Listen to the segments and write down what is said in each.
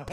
Hello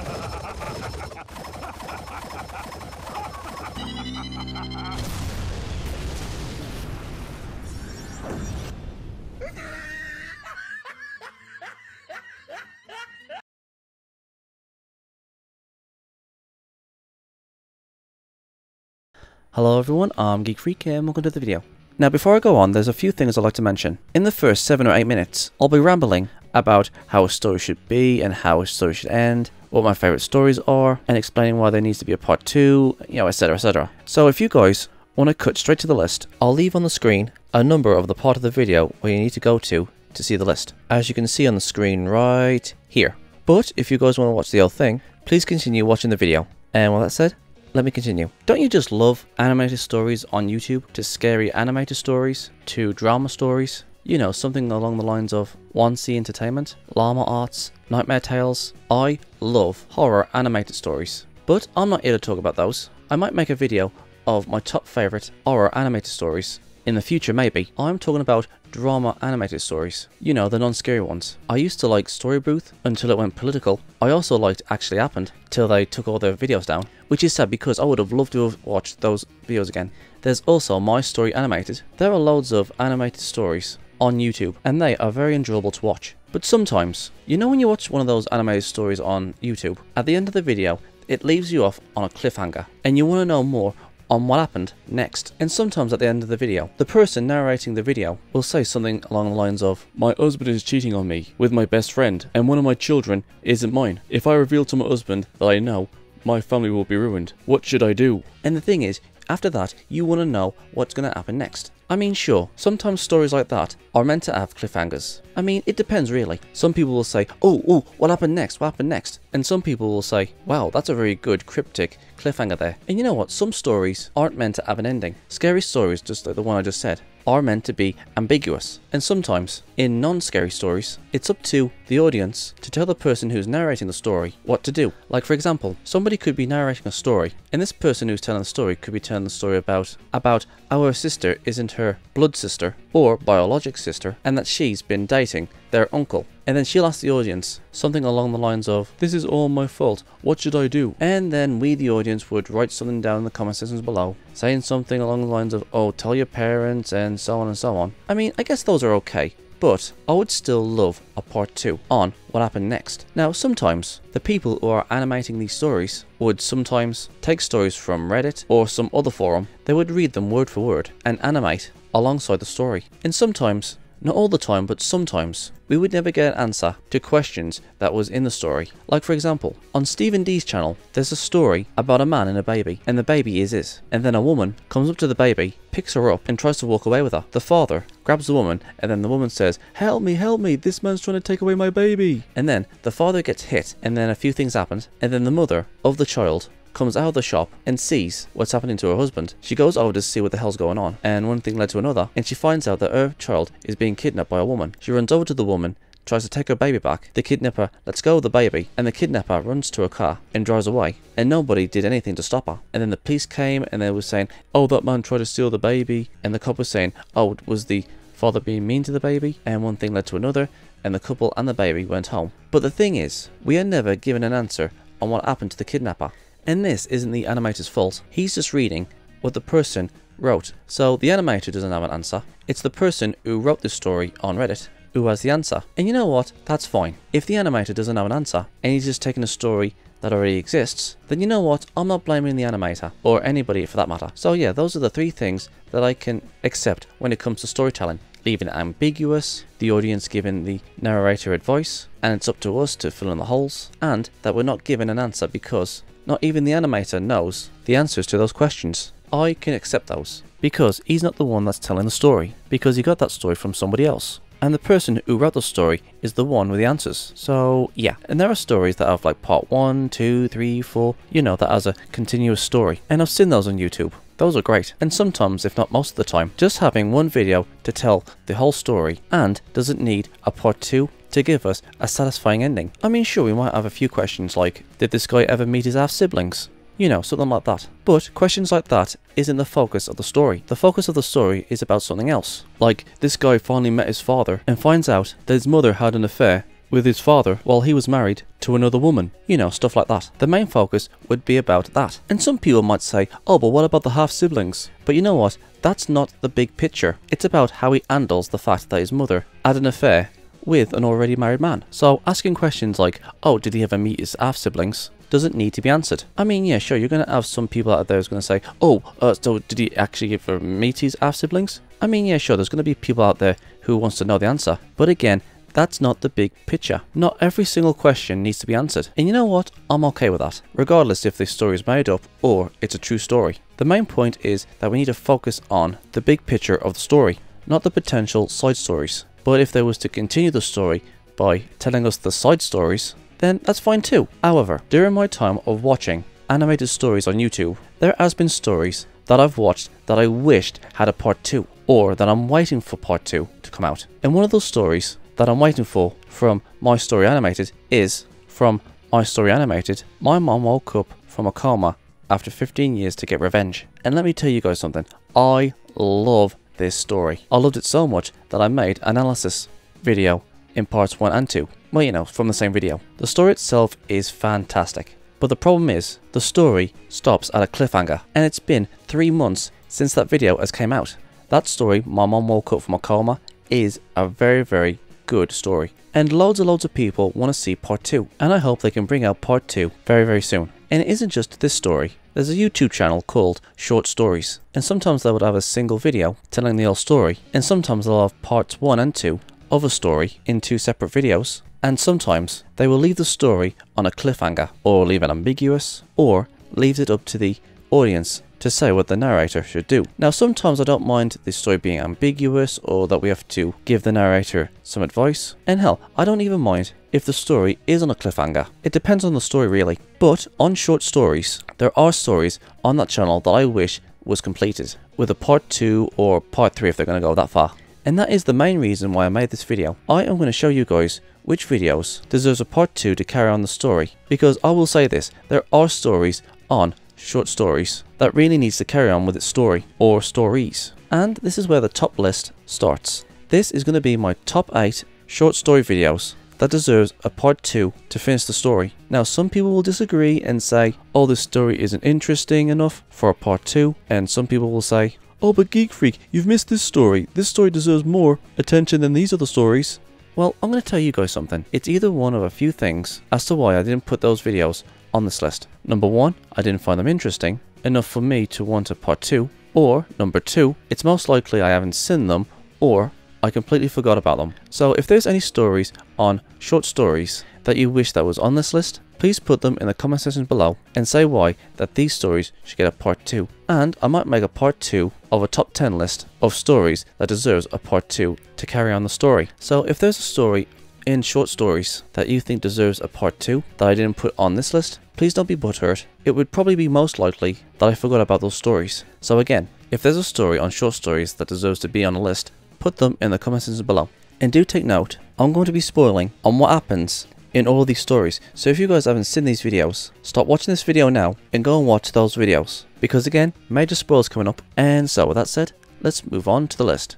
everyone, I'm Geek Freak and welcome to the video. Now before I go on, there's a few things I'd like to mention. In the first 7 or 8 minutes, I'll be rambling about how a story should be and how a story should end, what my favourite stories are, and explaining why there needs to be a part 2, you know, etc etc. So if you guys want to cut straight to the list, I'll leave on the screen a number of the part of the video where you need to go to to see the list. As you can see on the screen right here. But if you guys want to watch the whole thing, please continue watching the video. And with that said, let me continue. Don't you just love animated stories on YouTube? To scary animated stories? To drama stories? You know, something along the lines of 1C Entertainment, Llama Arts, Nightmare Tales. I love horror animated stories. But I'm not here to talk about those. I might make a video of my top favourite horror animated stories in the future, maybe. I'm talking about drama animated stories. You know, the non-scary ones. I used to like Story Booth until it went political. I also liked Actually Happened till they took all their videos down. Which is sad because I would have loved to have watched those videos again. There's also My Story Animated. There are loads of animated stories on YouTube and they are very enjoyable to watch. But sometimes, you know when you watch one of those anime stories on YouTube, at the end of the video, it leaves you off on a cliffhanger and you want to know more on what happened next. And sometimes at the end of the video, the person narrating the video will say something along the lines of, My husband is cheating on me with my best friend, and one of my children isn't mine. If I reveal to my husband that I know, my family will be ruined. What should I do? And the thing is, after that, you want to know what's going to happen next. I mean, sure, sometimes stories like that are meant to have cliffhangers. I mean, it depends really. Some people will say, oh, oh, what happened next? What happened next? And some people will say, wow, that's a very good cryptic cliffhanger there. And you know what? Some stories aren't meant to have an ending. Scary stories, just like the one I just said, are meant to be ambiguous. And sometimes, in non-scary stories, it's up to the audience to tell the person who's narrating the story what to do. Like for example, somebody could be narrating a story, and this person who's telling the story could be telling the story about about our sister isn't her blood sister or biologic sister, and that she's been dating their uncle. And then she'll ask the audience something along the lines of, This is all my fault, what should I do? And then we, the audience, would write something down in the comment sections below, saying something along the lines of, Oh, tell your parents, and so on and so on. I mean, I guess those are okay. But I would still love a part 2 on what happened next. Now, sometimes the people who are animating these stories would sometimes take stories from Reddit or some other forum, they would read them word for word and animate alongside the story. And sometimes not all the time, but sometimes, we would never get an answer to questions that was in the story. Like for example, on Stephen D's channel, there's a story about a man and a baby, and the baby is it. And then a woman comes up to the baby, picks her up, and tries to walk away with her. The father grabs the woman, and then the woman says, Help me, help me, this man's trying to take away my baby. And then the father gets hit, and then a few things happen, and then the mother of the child comes out of the shop and sees what's happening to her husband. She goes over to see what the hell's going on, and one thing led to another, and she finds out that her child is being kidnapped by a woman. She runs over to the woman, tries to take her baby back. The kidnapper lets go of the baby, and the kidnapper runs to a car and drives away. And nobody did anything to stop her. And then the police came and they were saying, Oh, that man tried to steal the baby. And the cop was saying, Oh, was the father being mean to the baby? And one thing led to another, and the couple and the baby went home. But the thing is, we are never given an answer on what happened to the kidnapper. And this isn't the animator's fault. He's just reading what the person wrote. So the animator doesn't have an answer. It's the person who wrote the story on Reddit who has the answer. And you know what? That's fine. If the animator doesn't have an answer and he's just taking a story that already exists, then you know what? I'm not blaming the animator or anybody for that matter. So yeah, those are the three things that I can accept when it comes to storytelling. Leaving it ambiguous, the audience giving the narrator advice, and it's up to us to fill in the holes, and that we're not given an answer because not even the animator knows the answers to those questions. I can accept those because he's not the one that's telling the story because he got that story from somebody else. And the person who wrote the story is the one with the answers. So, yeah. And there are stories that have like part 1, 2, 3, 4, you know, that has a continuous story. And I've seen those on YouTube. Those are great. And sometimes, if not most of the time, just having one video to tell the whole story and doesn't need a part 2 to give us a satisfying ending. I mean, sure, we might have a few questions like, did this guy ever meet his half siblings? You know, something like that. But questions like that isn't the focus of the story. The focus of the story is about something else. Like, this guy finally met his father and finds out that his mother had an affair with his father while he was married to another woman. You know, stuff like that. The main focus would be about that. And some people might say, oh, but what about the half siblings? But you know what? That's not the big picture. It's about how he handles the fact that his mother had an affair with an already married man. So asking questions like, oh, did he ever meet his half siblings? Doesn't need to be answered. I mean, yeah, sure, you're going to have some people out there who's going to say, oh, uh, so did he actually ever meet his half siblings? I mean, yeah, sure, there's going to be people out there who wants to know the answer. But again, that's not the big picture. Not every single question needs to be answered. And you know what? I'm okay with that, regardless if this story is made up or it's a true story. The main point is that we need to focus on the big picture of the story, not the potential side stories. But if there was to continue the story by telling us the side stories, then that's fine too. However, during my time of watching animated stories on YouTube, there has been stories that I've watched that I wished had a part 2, or that I'm waiting for part 2 to come out. And one of those stories that I'm waiting for from My Story Animated is from My Story Animated, my mom woke up from a coma after 15 years to get revenge. And let me tell you guys something, I love this story. I loved it so much that I made analysis video in parts 1 and 2. Well, you know, from the same video. The story itself is fantastic. But the problem is, the story stops at a cliffhanger, and it's been 3 months since that video has came out. That story, My Mom Woke Up From a Coma, is a very, very good story. And loads and loads of people want to see part 2, and I hope they can bring out part 2 very, very soon. And it isn't just this story. There's a YouTube channel called Short Stories, and sometimes they would have a single video telling the whole story, and sometimes they'll have parts 1 and 2 of a story in two separate videos, and sometimes they will leave the story on a cliffhanger, or leave it ambiguous, or leaves it up to the audience to say what the narrator should do. Now sometimes I don't mind the story being ambiguous or that we have to give the narrator some advice, and hell, I don't even mind if the story is on a cliffhanger. It depends on the story really. But on short stories, there are stories on that channel that I wish was completed, with a part 2 or part 3 if they're going to go that far. And that is the main reason why I made this video. I am going to show you guys which videos deserves a part 2 to carry on the story. Because I will say this, there are stories on short stories that really needs to carry on with its story or stories. And this is where the top list starts. This is going to be my top 8 short story videos that deserves a part 2 to finish the story. Now some people will disagree and say, oh this story isn't interesting enough for a part 2 and some people will say, Oh, but Geek Freak, you've missed this story. This story deserves more attention than these other stories. Well, I'm going to tell you guys something. It's either one of a few things as to why I didn't put those videos on this list. Number one, I didn't find them interesting enough for me to want a part two. Or, number two, it's most likely I haven't seen them or I completely forgot about them. So if there's any stories on short stories that you wish that was on this list, please put them in the comment section below and say why that these stories should get a part 2. And I might make a part 2 of a top 10 list of stories that deserves a part 2 to carry on the story. So if there's a story in short stories that you think deserves a part 2 that I didn't put on this list, please don't be butthurt. It would probably be most likely that I forgot about those stories. So again, if there's a story on short stories that deserves to be on a list, put them in the comment section below. And do take note, I'm going to be spoiling on what happens in all these stories. So if you guys haven't seen these videos, stop watching this video now and go and watch those videos. Because again, major spoilers coming up. And so with that said, let's move on to the list.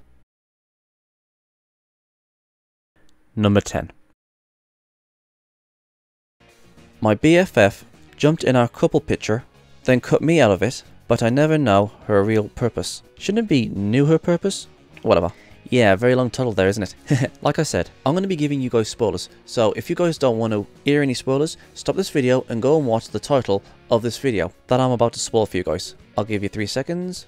Number 10. My BFF jumped in our couple picture, then cut me out of it, but I never know her real purpose. Shouldn't it be knew her purpose? Whatever. Yeah, very long title there, isn't it? like I said, I'm going to be giving you guys spoilers, so if you guys don't want to hear any spoilers, stop this video and go and watch the title of this video that I'm about to spoil for you guys. I'll give you 3 seconds.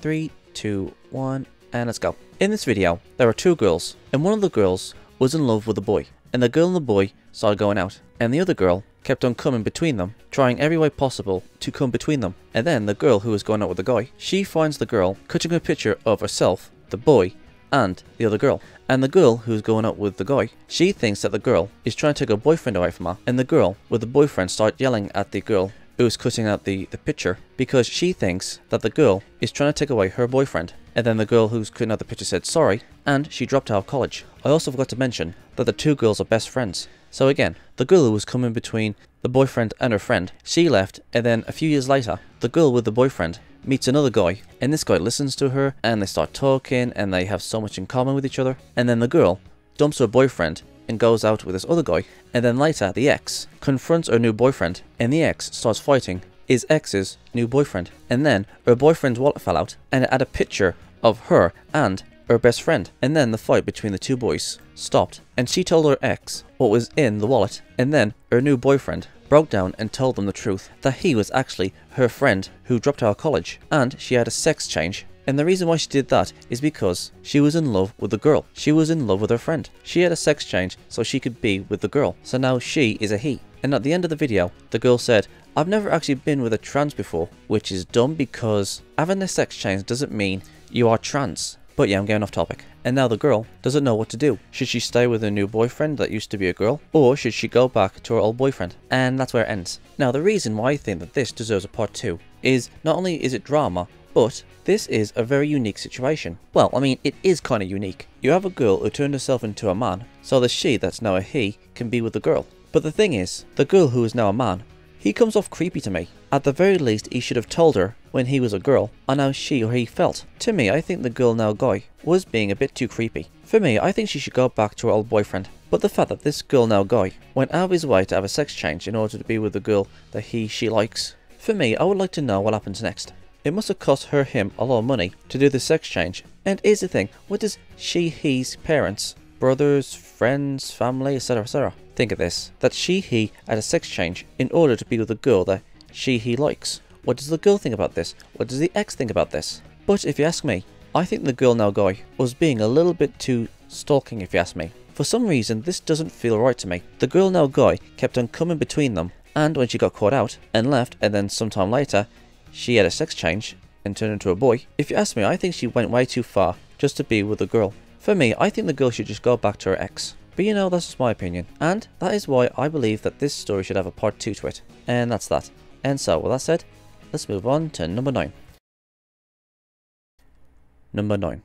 Three, two, one, and let's go. In this video, there are two girls, and one of the girls was in love with a boy, and the girl and the boy started going out, and the other girl kept on coming between them, trying every way possible to come between them. And then the girl who was going out with the guy, she finds the girl cutting a picture of herself, the boy, and the other girl. And the girl who's going out with the guy, she thinks that the girl is trying to take her boyfriend away from her. And the girl with the boyfriend start yelling at the girl who's cutting out the, the picture because she thinks that the girl is trying to take away her boyfriend. And then the girl who's cutting out the picture said sorry, and she dropped out of college. I also forgot to mention that the two girls are best friends. So again, the girl was coming between the boyfriend and her friend, she left, and then a few years later, the girl with the boyfriend meets another guy, and this guy listens to her, and they start talking, and they have so much in common with each other. And then the girl dumps her boyfriend and goes out with this other guy, and then later the ex confronts her new boyfriend, and the ex starts fighting his ex's new boyfriend. And then her boyfriend's wallet fell out, and it had a picture of her and her best friend. And then the fight between the two boys stopped, and she told her ex what was in the wallet, and then her new boyfriend broke down and told them the truth that he was actually her friend who dropped out of college, and she had a sex change and the reason why she did that is because she was in love with the girl. She was in love with her friend. She had a sex change so she could be with the girl. So now she is a he. And at the end of the video, the girl said, I've never actually been with a trans before, which is dumb because having a sex change doesn't mean you are trans. But yeah, I'm getting off topic. And now the girl doesn't know what to do. Should she stay with her new boyfriend that used to be a girl? Or should she go back to her old boyfriend? And that's where it ends. Now the reason why I think that this deserves a part 2 is not only is it drama, but this is a very unique situation. Well, I mean, it is kind of unique. You have a girl who turned herself into a man, so the she that's now a he can be with the girl. But the thing is, the girl who is now a man, he comes off creepy to me. At the very least, he should have told her when he was a girl on how she or he felt. To me, I think the girl now guy was being a bit too creepy. For me, I think she should go back to her old boyfriend. But the fact that this girl now guy went out of his way to have a sex change in order to be with the girl that he, she likes, for me, I would like to know what happens next. It must have cost her him a lot of money to do the sex change. And here's the thing, what does she, he's parents, brothers, friends, family, etc, etc, think of this? That she, he had a sex change in order to be with a girl that she, he likes. What does the girl think about this? What does the ex think about this? But if you ask me, I think the girl now guy was being a little bit too stalking if you ask me. For some reason, this doesn't feel right to me. The girl now guy kept on coming between them, and when she got caught out and left, and then sometime later, she had a sex change and turned into a boy. If you ask me, I think she went way too far just to be with a girl. For me, I think the girl should just go back to her ex. But you know, that's just my opinion. And that is why I believe that this story should have a part 2 to it. And that's that. And so, with that said, let's move on to number 9. Number 9.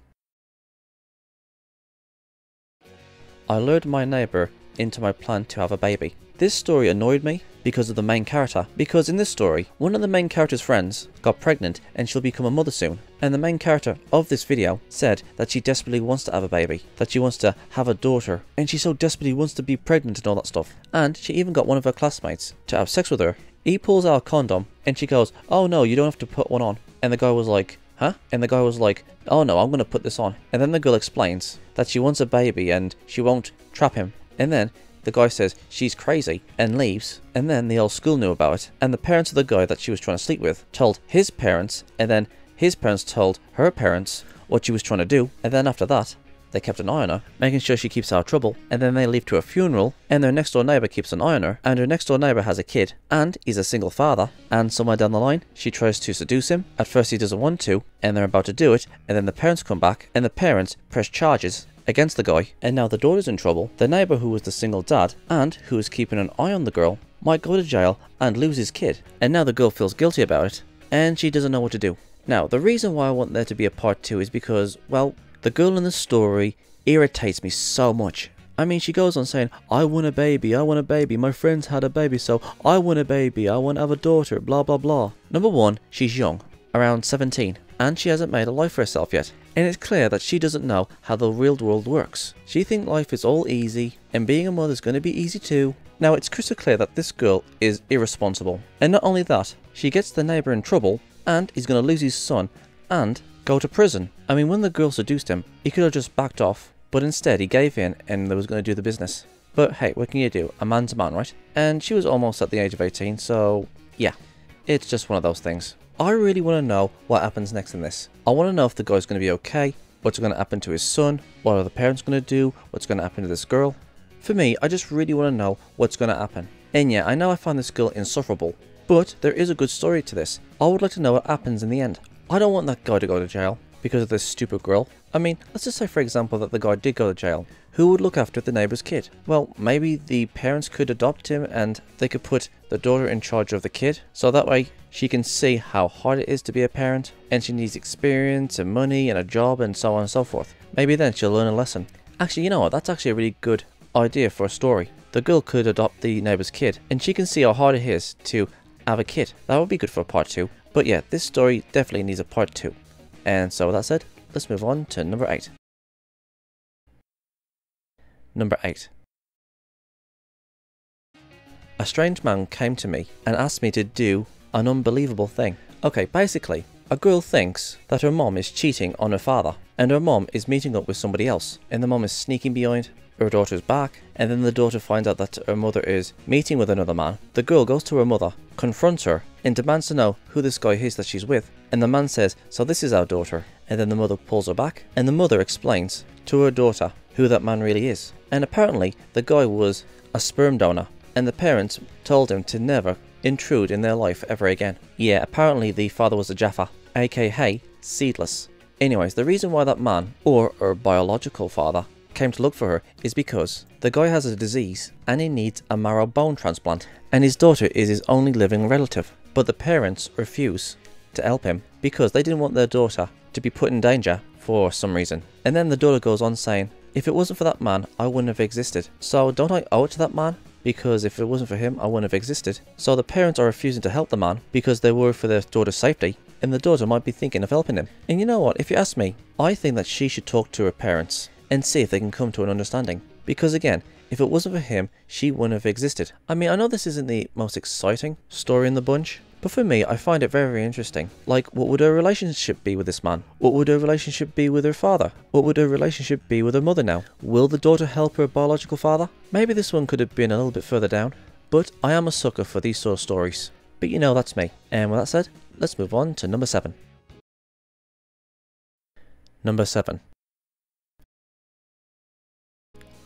I lured my neighbour into my plan to have a baby. This story annoyed me because of the main character, because in this story, one of the main character's friends got pregnant and she'll become a mother soon. And the main character of this video said that she desperately wants to have a baby, that she wants to have a daughter, and she so desperately wants to be pregnant and all that stuff. And she even got one of her classmates to have sex with her. He pulls out a condom and she goes, oh no, you don't have to put one on. And the guy was like, huh? And the guy was like, oh no, I'm gonna put this on. And then the girl explains that she wants a baby and she won't trap him. And then the guy says she's crazy and leaves, and then the whole school knew about it, and the parents of the guy that she was trying to sleep with told his parents, and then his parents told her parents what she was trying to do, and then after that, they kept an eye on her, making sure she keeps out of trouble, and then they leave to a funeral, and their next door neighbour keeps an eye on her, and her next door neighbour has a kid, and he's a single father, and somewhere down the line, she tries to seduce him. At first he doesn't want to, and they're about to do it, and then the parents come back, and the parents press charges, against the guy, and now the daughter's in trouble, the neighbour who was the single dad, and who was keeping an eye on the girl, might go to jail and lose his kid. And now the girl feels guilty about it, and she doesn't know what to do. Now, the reason why I want there to be a part 2 is because, well, the girl in the story irritates me so much. I mean, she goes on saying, I want a baby, I want a baby, my friends had a baby, so I want a baby, I want to have a daughter, blah blah blah. Number one, she's young, around 17, and she hasn't made a life for herself yet and it's clear that she doesn't know how the real world works. She thinks life is all easy, and being a mother is going to be easy too. Now it's crystal clear that this girl is irresponsible, and not only that, she gets the neighbour in trouble, and he's going to lose his son, and go to prison. I mean, when the girl seduced him, he could have just backed off, but instead he gave in and was going to do the business. But hey, what can you do? A man's a man, right? And she was almost at the age of 18, so yeah, it's just one of those things. I really want to know what happens next in this. I want to know if the guy's going to be okay, what's going to happen to his son, what are the parents going to do, what's going to happen to this girl. For me, I just really want to know what's going to happen. And yeah, I know I find this girl insufferable, but there is a good story to this. I would like to know what happens in the end. I don't want that guy to go to jail because of this stupid girl. I mean, let's just say for example that the guy did go to jail who would look after the neighbor's kid? Well, maybe the parents could adopt him and they could put the daughter in charge of the kid. So that way she can see how hard it is to be a parent and she needs experience and money and a job and so on and so forth. Maybe then she'll learn a lesson. Actually, you know what? That's actually a really good idea for a story. The girl could adopt the neighbor's kid and she can see how hard it is to have a kid. That would be good for part 2. But yeah, this story definitely needs a part 2. And so with that said, let's move on to number 8. Number 8. a strange man came to me and asked me to do an unbelievable thing. Okay, basically, a girl thinks that her mom is cheating on her father, and her mom is meeting up with somebody else, and the mom is sneaking behind her daughter's back, and then the daughter finds out that her mother is meeting with another man. The girl goes to her mother, confronts her, and demands to know who this guy is that she's with, and the man says, So this is our daughter, and then the mother pulls her back, and the mother explains to her daughter who that man really is. And apparently, the guy was a sperm donor, and the parents told him to never intrude in their life ever again. Yeah, apparently the father was a Jaffa, aka seedless. Anyways, the reason why that man, or her biological father, came to look for her is because the guy has a disease and he needs a marrow bone transplant, and his daughter is his only living relative. But the parents refuse to help him because they didn't want their daughter to be put in danger for some reason. And then the daughter goes on saying, If it wasn't for that man, I wouldn't have existed. So don't I owe it to that man? Because if it wasn't for him, I wouldn't have existed. So the parents are refusing to help the man because they worry for their daughter's safety and the daughter might be thinking of helping him. And you know what, if you ask me, I think that she should talk to her parents and see if they can come to an understanding. Because again, if it wasn't for him, she wouldn't have existed. I mean, I know this isn't the most exciting story in the bunch, but for me, I find it very, very interesting. Like, what would her relationship be with this man? What would her relationship be with her father? What would her relationship be with her mother now? Will the daughter help her biological father? Maybe this one could have been a little bit further down, but I am a sucker for these sort of stories. But you know, that's me. And with that said, let's move on to number 7. Number 7.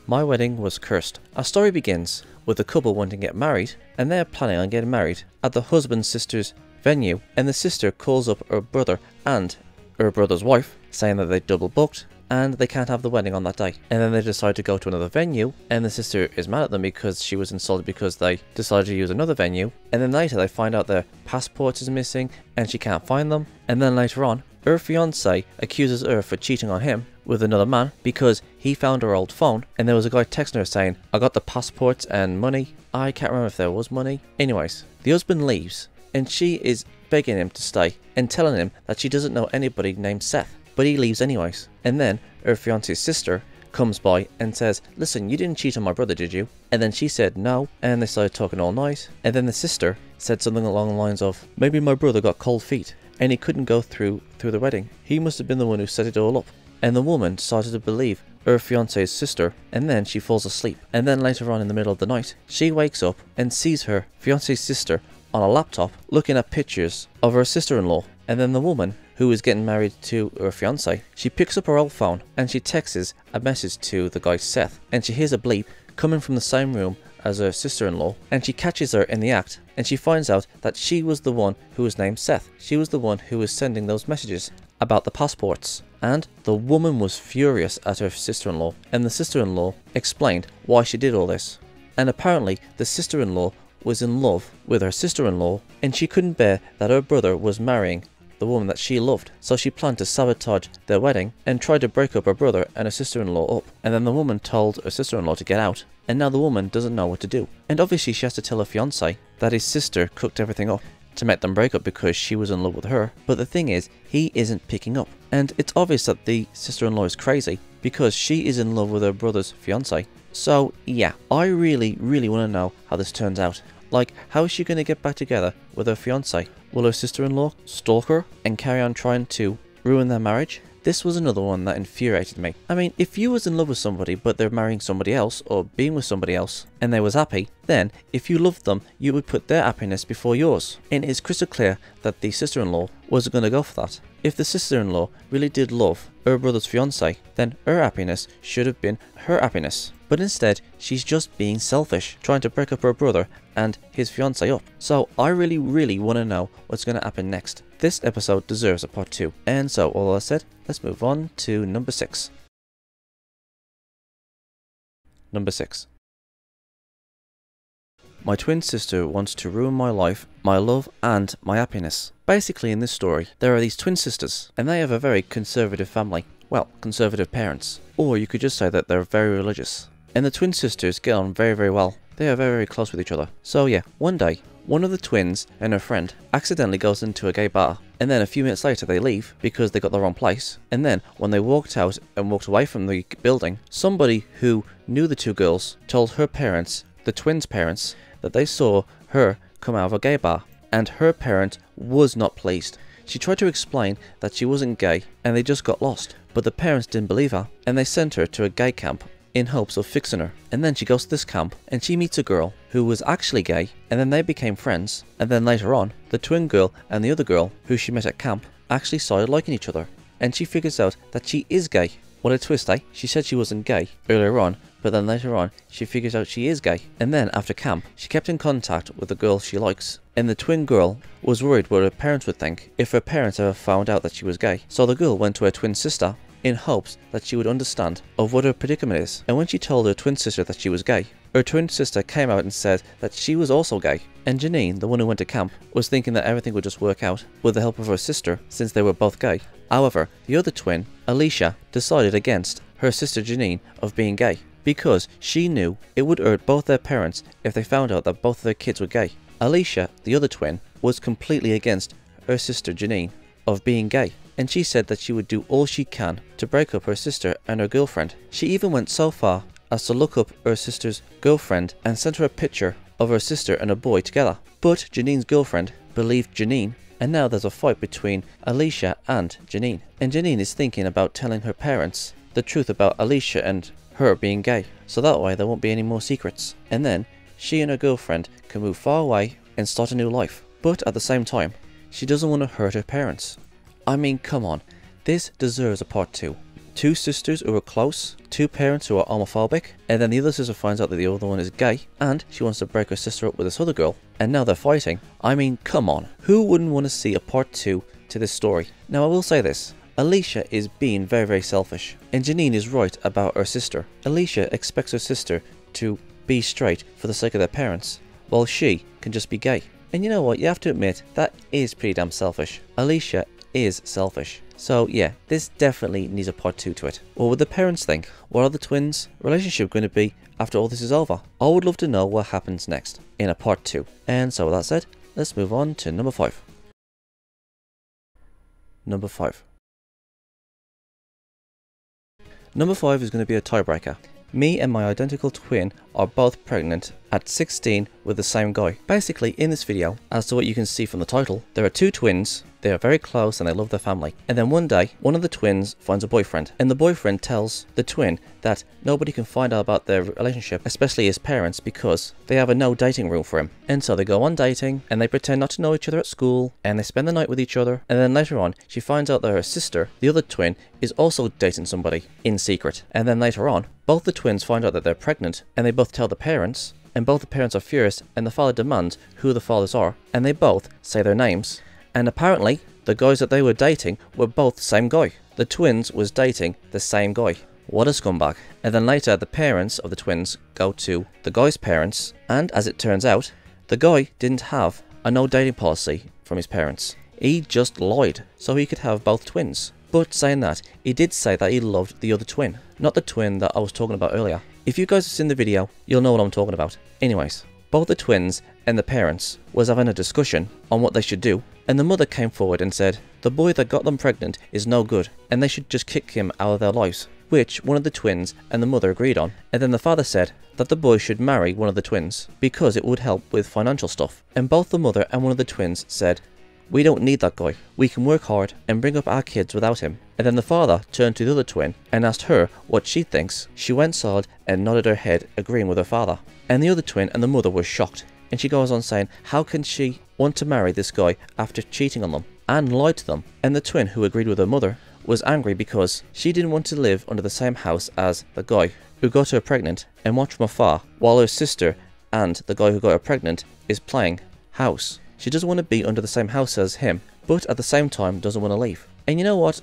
My wedding was cursed. Our story begins with the couple wanting to get married, and they're planning on getting married at the husband's sister's venue, and the sister calls up her brother and her brother's wife, saying that they double booked and they can't have the wedding on that day. And then they decide to go to another venue, and the sister is mad at them because she was insulted because they decided to use another venue. And then later they find out their passport is missing and she can't find them. And then later on, her fiance accuses her for cheating on him with another man because he found her old phone and there was a guy texting her saying, I got the passports and money. I can't remember if there was money. Anyways, the husband leaves and she is begging him to stay and telling him that she doesn't know anybody named Seth. But he leaves anyways. And then her fiance's sister comes by and says, Listen, you didn't cheat on my brother, did you? And then she said no, and they started talking all night. And then the sister said something along the lines of, Maybe my brother got cold feet and he couldn't go through through the wedding. He must have been the one who set it all up. And the woman started to believe her fiance's sister, and then she falls asleep. And then later on in the middle of the night, she wakes up and sees her fiance's sister on a laptop looking at pictures of her sister-in-law. And then the woman who is getting married to her fiance, she picks up her old phone and she texts a message to the guy Seth, and she hears a bleep coming from the same room as her sister-in-law, and she catches her in the act, and she finds out that she was the one who was named Seth. She was the one who was sending those messages about the passports. And the woman was furious at her sister-in-law, and the sister-in-law explained why she did all this. And apparently, the sister-in-law was in love with her sister-in-law, and she couldn't bear that her brother was marrying the woman that she loved, so she planned to sabotage their wedding and tried to break up her brother and her sister-in-law up. And then the woman told her sister-in-law to get out, and now the woman doesn't know what to do. And obviously she has to tell her fiance that his sister cooked everything up to make them break up because she was in love with her. But the thing is, he isn't picking up. And it's obvious that the sister-in-law is crazy because she is in love with her brother's fiance. So yeah, I really, really want to know how this turns out. Like, how is she going to get back together with her fiance? Will her sister-in-law stalk her and carry on trying to ruin their marriage? This was another one that infuriated me. I mean, if you was in love with somebody but they're marrying somebody else or being with somebody else and they was happy, then if you loved them, you would put their happiness before yours. And it is crystal clear that the sister-in-law wasn't going to go for that. If the sister-in-law really did love her brother's fiance, then her happiness should have been her happiness. But instead, she's just being selfish, trying to break up her brother and his fiance up. So I really, really want to know what's going to happen next. This episode deserves a part 2. And so, all that said, let's move on to number 6. Number 6. My twin sister wants to ruin my life, my love, and my happiness. Basically, in this story, there are these twin sisters, and they have a very conservative family. Well, conservative parents. Or you could just say that they're very religious. And the twin sisters get on very, very well. They are very, very close with each other. So yeah, one day, one of the twins and her friend accidentally goes into a gay bar, and then a few minutes later they leave because they got the wrong place. And then when they walked out and walked away from the building, somebody who knew the two girls told her parents the twins' parents, that they saw her come out of a gay bar, and her parent was not pleased. She tried to explain that she wasn't gay and they just got lost, but the parents didn't believe her and they sent her to a gay camp in hopes of fixing her. And then she goes to this camp and she meets a girl who was actually gay and then they became friends. And then later on, the twin girl and the other girl who she met at camp actually started liking each other. And she figures out that she is gay. What a twist, eh? She said she wasn't gay earlier on, but then later on, she figures out she is gay. And then after camp, she kept in contact with the girl she likes. And the twin girl was worried what her parents would think if her parents ever found out that she was gay. So the girl went to her twin sister in hopes that she would understand of what her predicament is. And when she told her twin sister that she was gay, her twin sister came out and said that she was also gay. And Janine, the one who went to camp, was thinking that everything would just work out with the help of her sister since they were both gay. However, the other twin, Alicia, decided against her sister Janine of being gay because she knew it would hurt both their parents if they found out that both of their kids were gay. Alicia, the other twin, was completely against her sister Janine of being gay, and she said that she would do all she can to break up her sister and her girlfriend. She even went so far as to look up her sister's girlfriend and sent her a picture of her sister and a boy together. But Janine's girlfriend believed Janine and now there's a fight between Alicia and Janine. And Janine is thinking about telling her parents the truth about Alicia and her being gay, so that way there won't be any more secrets. And then she and her girlfriend can move far away and start a new life. But at the same time, she doesn't want to hurt her parents. I mean, come on, this deserves a part 2. Two sisters who are close, two parents who are homophobic, and then the other sister finds out that the other one is gay, and she wants to break her sister up with this other girl, and now they're fighting. I mean, come on, who wouldn't want to see a part 2 to this story? Now I will say this, Alicia is being very very selfish, and Janine is right about her sister. Alicia expects her sister to be straight for the sake of their parents, while she can just be gay. And you know what, you have to admit, that is pretty damn selfish. Alicia is selfish. So yeah, this definitely needs a part 2 to it. What would the parents think? What are the twins' relationship going to be after all this is over? I would love to know what happens next in a part 2. And so with that said, let's move on to number 5. Number 5. Number 5 is going to be a tiebreaker. Me and my identical twin are both pregnant at 16 with the same guy. Basically, in this video, as to what you can see from the title, there are two twins they are very close and they love their family. And then one day, one of the twins finds a boyfriend. And the boyfriend tells the twin that nobody can find out about their relationship, especially his parents, because they have a no dating rule for him. And so they go on dating and they pretend not to know each other at school and they spend the night with each other. And then later on, she finds out that her sister, the other twin, is also dating somebody in secret. And then later on, both the twins find out that they're pregnant and they both tell the parents and both the parents are furious and the father demands who the fathers are and they both say their names and apparently, the guys that they were dating were both the same guy. The twins was dating the same guy. What a scumbag. And then later, the parents of the twins go to the guy's parents, and as it turns out, the guy didn't have a no dating policy from his parents. He just lied so he could have both twins. But saying that, he did say that he loved the other twin, not the twin that I was talking about earlier. If you guys have seen the video, you'll know what I'm talking about. Anyways, both the twins and the parents was having a discussion on what they should do and the mother came forward and said, the boy that got them pregnant is no good, and they should just kick him out of their lives. Which one of the twins and the mother agreed on. And then the father said that the boy should marry one of the twins, because it would help with financial stuff. And both the mother and one of the twins said, we don't need that guy. We can work hard and bring up our kids without him. And then the father turned to the other twin and asked her what she thinks. She went sad and nodded her head, agreeing with her father. And the other twin and the mother were shocked. And she goes on saying, how can she want to marry this guy after cheating on them and lied to them. And the twin, who agreed with her mother, was angry because she didn't want to live under the same house as the guy who got her pregnant and watch from afar while her sister and the guy who got her pregnant is playing house. She doesn't want to be under the same house as him, but at the same time doesn't want to leave. And you know what?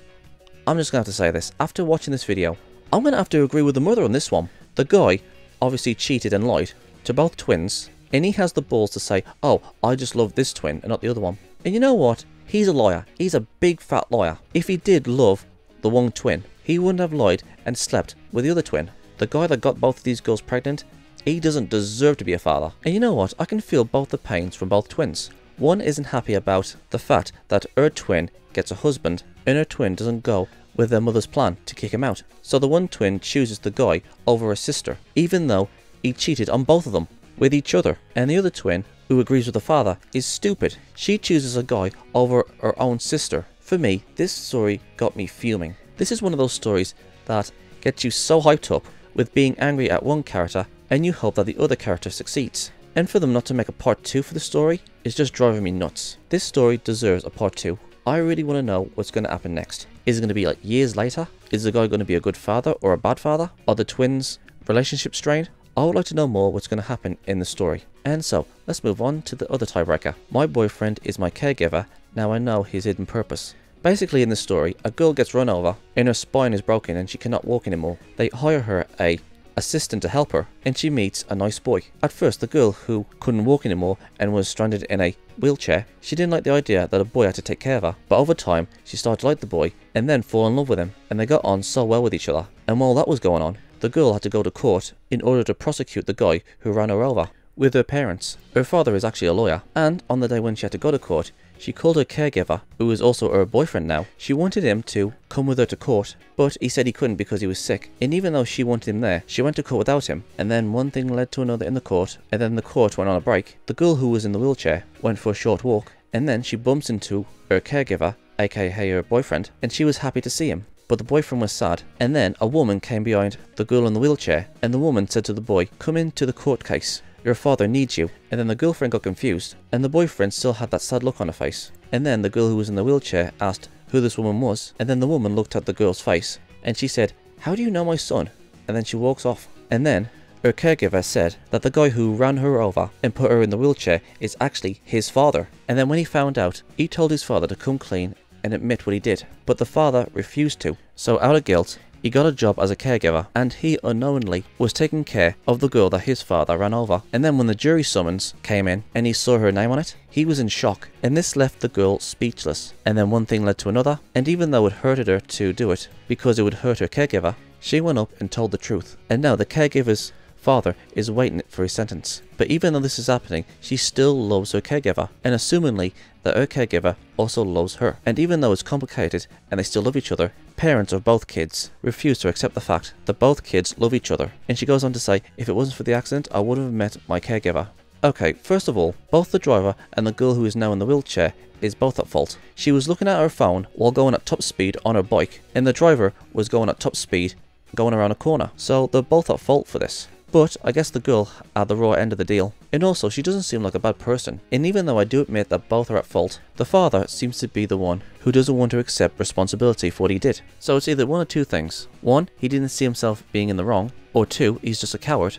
I'm just going to have to say this. After watching this video, I'm going to have to agree with the mother on this one. The guy obviously cheated and lied to both twins and he has the balls to say, oh, I just love this twin and not the other one. And you know what? He's a liar. He's a big fat liar. If he did love the one twin, he wouldn't have lied and slept with the other twin. The guy that got both of these girls pregnant, he doesn't deserve to be a father. And you know what? I can feel both the pains from both twins. One isn't happy about the fact that her twin gets a husband and her twin doesn't go with their mother's plan to kick him out. So the one twin chooses the guy over her sister, even though he cheated on both of them. with each other. And the other twin, who agrees with the father, is stupid. She chooses a guy over her own sister. For me, this story got me fuming. This is one of those stories that gets you so hyped up with being angry at one character and you hope that the other character succeeds. And for them not to make a part 2 for the story is just driving me nuts. This story deserves a part 2. I really want to know what's going to happen next. Is it going to be like years later? Is the guy going to be a good father or a bad father? Are the twins' relationship strained? I would like to know more what's going to happen in the story. And so, let's move on to the other tiebreaker. My boyfriend is my caregiver, now I know his hidden purpose. Basically in the story, a girl gets run over and her spine is broken and she cannot walk anymore. They hire her a assistant to help her and she meets a nice boy. At first the girl who couldn't walk anymore and was stranded in a wheelchair, she didn't like the idea that a boy had to take care of her. But over time she started to like the boy and then fall in love with him and they got on so well with each other. And while that was going on, the girl had to go to court in order to prosecute the guy who ran her over with her parents. Her father is actually a lawyer, and on the day when she had to go to court, she called her caregiver, who is also her boyfriend now. She wanted him to come with her to court, but he said he couldn't because he was sick. And even though she wanted him there, she went to court without him. And then one thing led to another in the court, and then the court went on a break. The girl who was in the wheelchair went for a short walk, and then she bumps into her caregiver, aka her boyfriend, and she was happy to see him but the boyfriend was sad. And then a woman came behind the girl in the wheelchair, and the woman said to the boy, Come into the court case. Your father needs you. And then the girlfriend got confused, and the boyfriend still had that sad look on her face. And then the girl who was in the wheelchair asked who this woman was, and then the woman looked at the girl's face, and she said, How do you know my son? And then she walks off. And then her caregiver said that the guy who ran her over and put her in the wheelchair is actually his father. And then when he found out, he told his father to come clean and admit what he did. But the father refused to. So out of guilt, he got a job as a caregiver, and he unknowingly was taking care of the girl that his father ran over. And then when the jury summons came in and he saw her name on it, he was in shock, and this left the girl speechless. And then one thing led to another, and even though it hurted her to do it, because it would hurt her caregiver, she went up and told the truth. And now the caregiver's father is waiting for his sentence. But even though this is happening, she still loves her caregiver, and assumingly that her caregiver also loves her. And even though it's complicated and they still love each other, parents of both kids refuse to accept the fact that both kids love each other. And she goes on to say, if it wasn't for the accident, I would have met my caregiver. Okay, first of all, both the driver and the girl who is now in the wheelchair is both at fault. She was looking at her phone while going at top speed on her bike, and the driver was going at top speed going around a corner. So they're both at fault for this. But I guess the girl had the raw end of the deal. And also, she doesn't seem like a bad person. And even though I do admit that both are at fault, the father seems to be the one who doesn't want to accept responsibility for what he did. So it's either one of two things. One, he didn't see himself being in the wrong, or two, he's just a coward.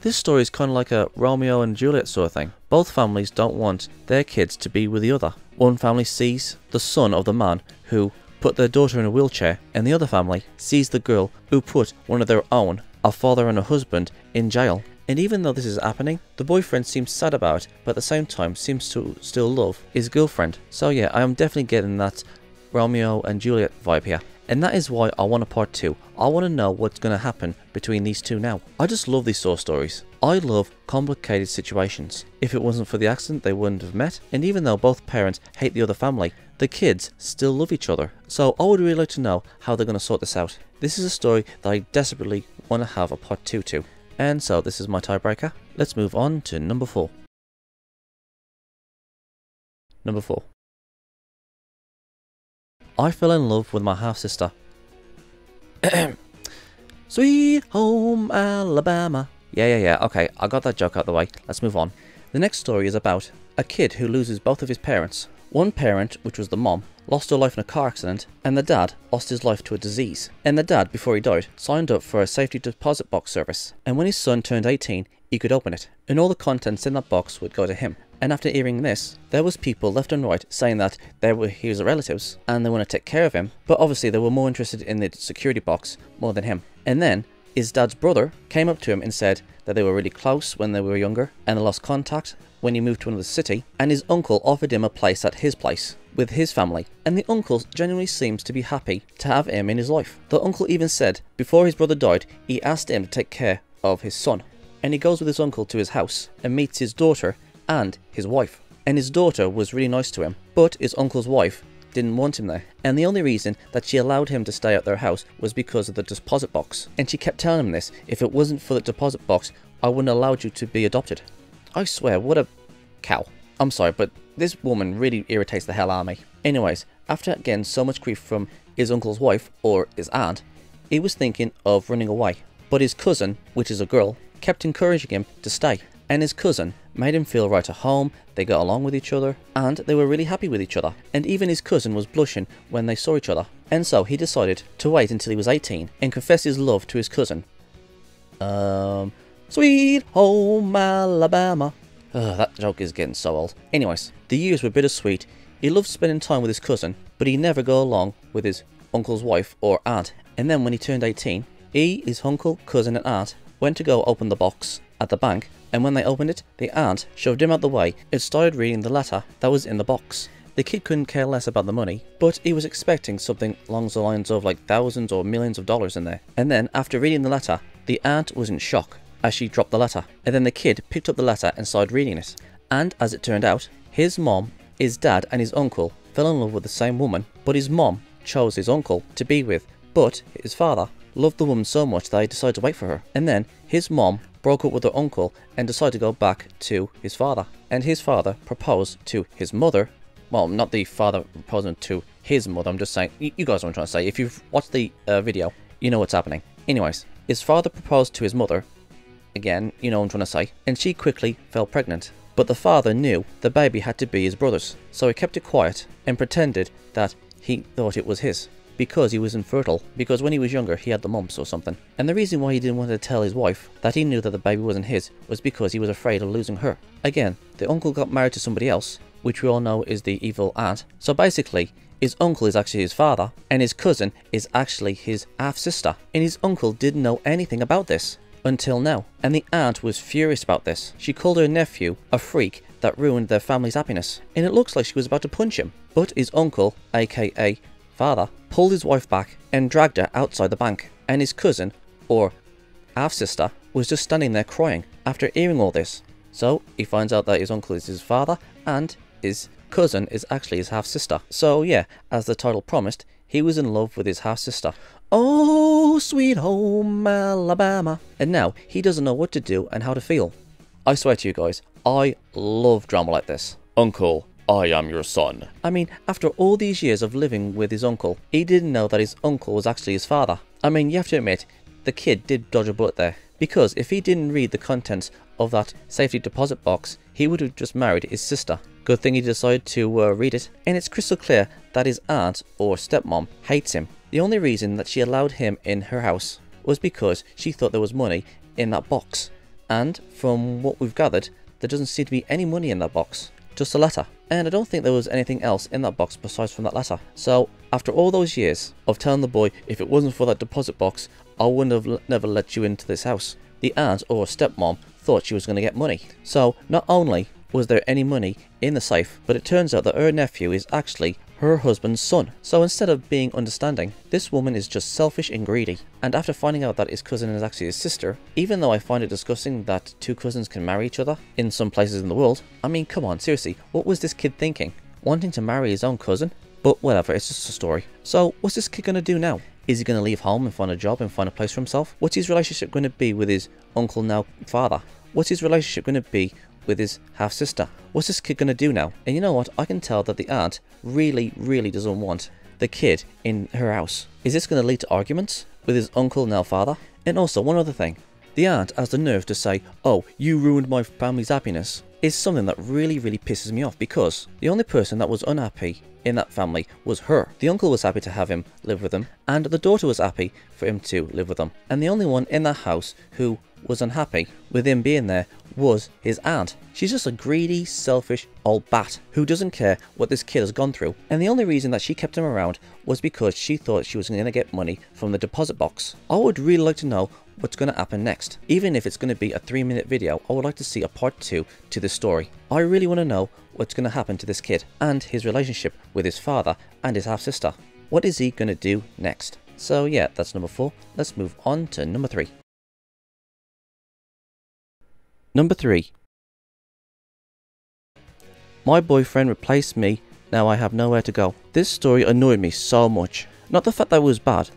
This story is kind of like a Romeo and Juliet sort of thing. Both families don't want their kids to be with the other. One family sees the son of the man who put their daughter in a wheelchair, and the other family sees the girl who put one of their own a father and a husband in jail. And even though this is happening, the boyfriend seems sad about it, but at the same time seems to still love his girlfriend. So yeah, I am definitely getting that Romeo and Juliet vibe here. And that is why I want a part 2. I want to know what's going to happen between these two now. I just love these sort of stories. I love complicated situations. If it wasn't for the accident, they wouldn't have met. And even though both parents hate the other family, the kids still love each other. So I would really like to know how they're going to sort this out. This is a story that I desperately want to have a part 2 to. And so this is my tiebreaker. Let's move on to number 4. Number 4. I fell in love with my half sister. Sweet home Alabama. Yeah, yeah, yeah. Okay, I got that joke out the way. Let's move on. The next story is about a kid who loses both of his parents. One parent, which was the mom, lost her life in a car accident, and the dad lost his life to a disease. And the dad, before he died, signed up for a safety deposit box service. And when his son turned 18, he could open it, and all the contents in that box would go to him. And after hearing this, there was people left and right saying that they were his relatives and they want to take care of him, but obviously they were more interested in the security box more than him. And then his dad's brother came up to him and said that they were really close when they were younger and they lost contact when he moved to another city, and his uncle offered him a place at his place with his family, and the uncle genuinely seems to be happy to have him in his life. The uncle even said before his brother died, he asked him to take care of his son, and he goes with his uncle to his house and meets his daughter and his wife. And his daughter was really nice to him, but his uncle's wife didn't want him there. And the only reason that she allowed him to stay at their house was because of the deposit box. And she kept telling him this if it wasn't for the deposit box, I wouldn't allowed you to be adopted. I swear, what a cow. I'm sorry, but this woman really irritates the hell out of me. Anyways, after getting so much grief from his uncle's wife, or his aunt, he was thinking of running away. But his cousin, which is a girl, kept encouraging him to stay. And his cousin made him feel right at home, they got along with each other, and they were really happy with each other. And even his cousin was blushing when they saw each other. And so he decided to wait until he was 18 and confess his love to his cousin. Um, Sweet Home Alabama. Ugh, that joke is getting so old. Anyways, the years were bittersweet. He loved spending time with his cousin, but he never got along with his uncle's wife or aunt. And then when he turned 18, he, his uncle, cousin and aunt went to go open the box at the bank and when they opened it, the aunt shoved him out the way and started reading the letter that was in the box. The kid couldn't care less about the money, but he was expecting something along the lines of like thousands or millions of dollars in there. And then, after reading the letter, the aunt was in shock as she dropped the letter. And then the kid picked up the letter and started reading it. And as it turned out, his mom, his dad, and his uncle fell in love with the same woman, but his mom chose his uncle to be with. But his father loved the woman so much that he decided to wait for her. And then his mom broke up with her uncle and decided to go back to his father. And his father proposed to his mother. Well, not the father proposing to his mother, I'm just saying, you guys know what I'm trying to say. If you've watched the uh, video, you know what's happening. Anyways, his father proposed to his mother. Again, you know what I'm trying to say. And she quickly fell pregnant. But the father knew the baby had to be his brother's, so he kept it quiet and pretended that he thought it was his because he was infertile, because when he was younger he had the mumps or something. And the reason why he didn't want to tell his wife that he knew that the baby wasn't his was because he was afraid of losing her. Again, the uncle got married to somebody else, which we all know is the evil aunt. So basically, his uncle is actually his father, and his cousin is actually his half-sister. And his uncle didn't know anything about this until now. And the aunt was furious about this. She called her nephew a freak that ruined their family's happiness. And it looks like she was about to punch him. But his uncle, aka father, pulled his wife back and dragged her outside the bank, and his cousin, or half-sister, was just standing there crying after hearing all this. So he finds out that his uncle is his father and his cousin is actually his half-sister. So yeah, as the title promised, he was in love with his half-sister. Oh, sweet home Alabama. And now he doesn't know what to do and how to feel. I swear to you guys, I love drama like this. Uncle, I am your son. I mean, after all these years of living with his uncle, he didn't know that his uncle was actually his father. I mean, you have to admit, the kid did dodge a bullet there. Because if he didn't read the contents of that safety deposit box, he would have just married his sister. Good thing he decided to uh, read it. And it's crystal clear that his aunt, or stepmom, hates him. The only reason that she allowed him in her house was because she thought there was money in that box. And from what we've gathered, there doesn't seem to be any money in that box. Just a letter. And I don't think there was anything else in that box besides from that letter. So, after all those years of telling the boy, if it wasn't for that deposit box, I wouldn't have never let you into this house. The aunt or stepmom thought she was going to get money. So, not only was there any money in the safe, but it turns out that her nephew is actually her husband's son. So instead of being understanding, this woman is just selfish and greedy. And after finding out that his cousin is actually his sister, even though I find it disgusting that two cousins can marry each other in some places in the world, I mean, come on, seriously, what was this kid thinking? Wanting to marry his own cousin? But whatever, it's just a story. So, what's this kid gonna do now? Is he gonna leave home and find a job and find a place for himself? What's his relationship gonna be with his uncle now father? What's his relationship gonna be with his half sister. What's this kid gonna do now? And you know what? I can tell that the aunt really, really doesn't want the kid in her house. Is this gonna lead to arguments with his uncle now father? And also, one other thing. The aunt has the nerve to say, oh, you ruined my family's happiness, is something that really, really pisses me off because the only person that was unhappy in that family was her. The uncle was happy to have him live with them, and the daughter was happy for him to live with them. And the only one in that house who was unhappy with him being there was his aunt. She's just a greedy, selfish old bat who doesn't care what this kid has gone through. And the only reason that she kept him around was because she thought she was going to get money from the deposit box. I would really like to know what's going to happen next. Even if it's going to be a 3 minute video, I would like to see a part 2 to this story. I really want to know what's going to happen to this kid and his relationship with his father and his half sister. What is he going to do next? So yeah, that's number 4. Let's move on to number 3. Number 3. My boyfriend replaced me, now I have nowhere to go. This story annoyed me so much. Not the fact that it was bad,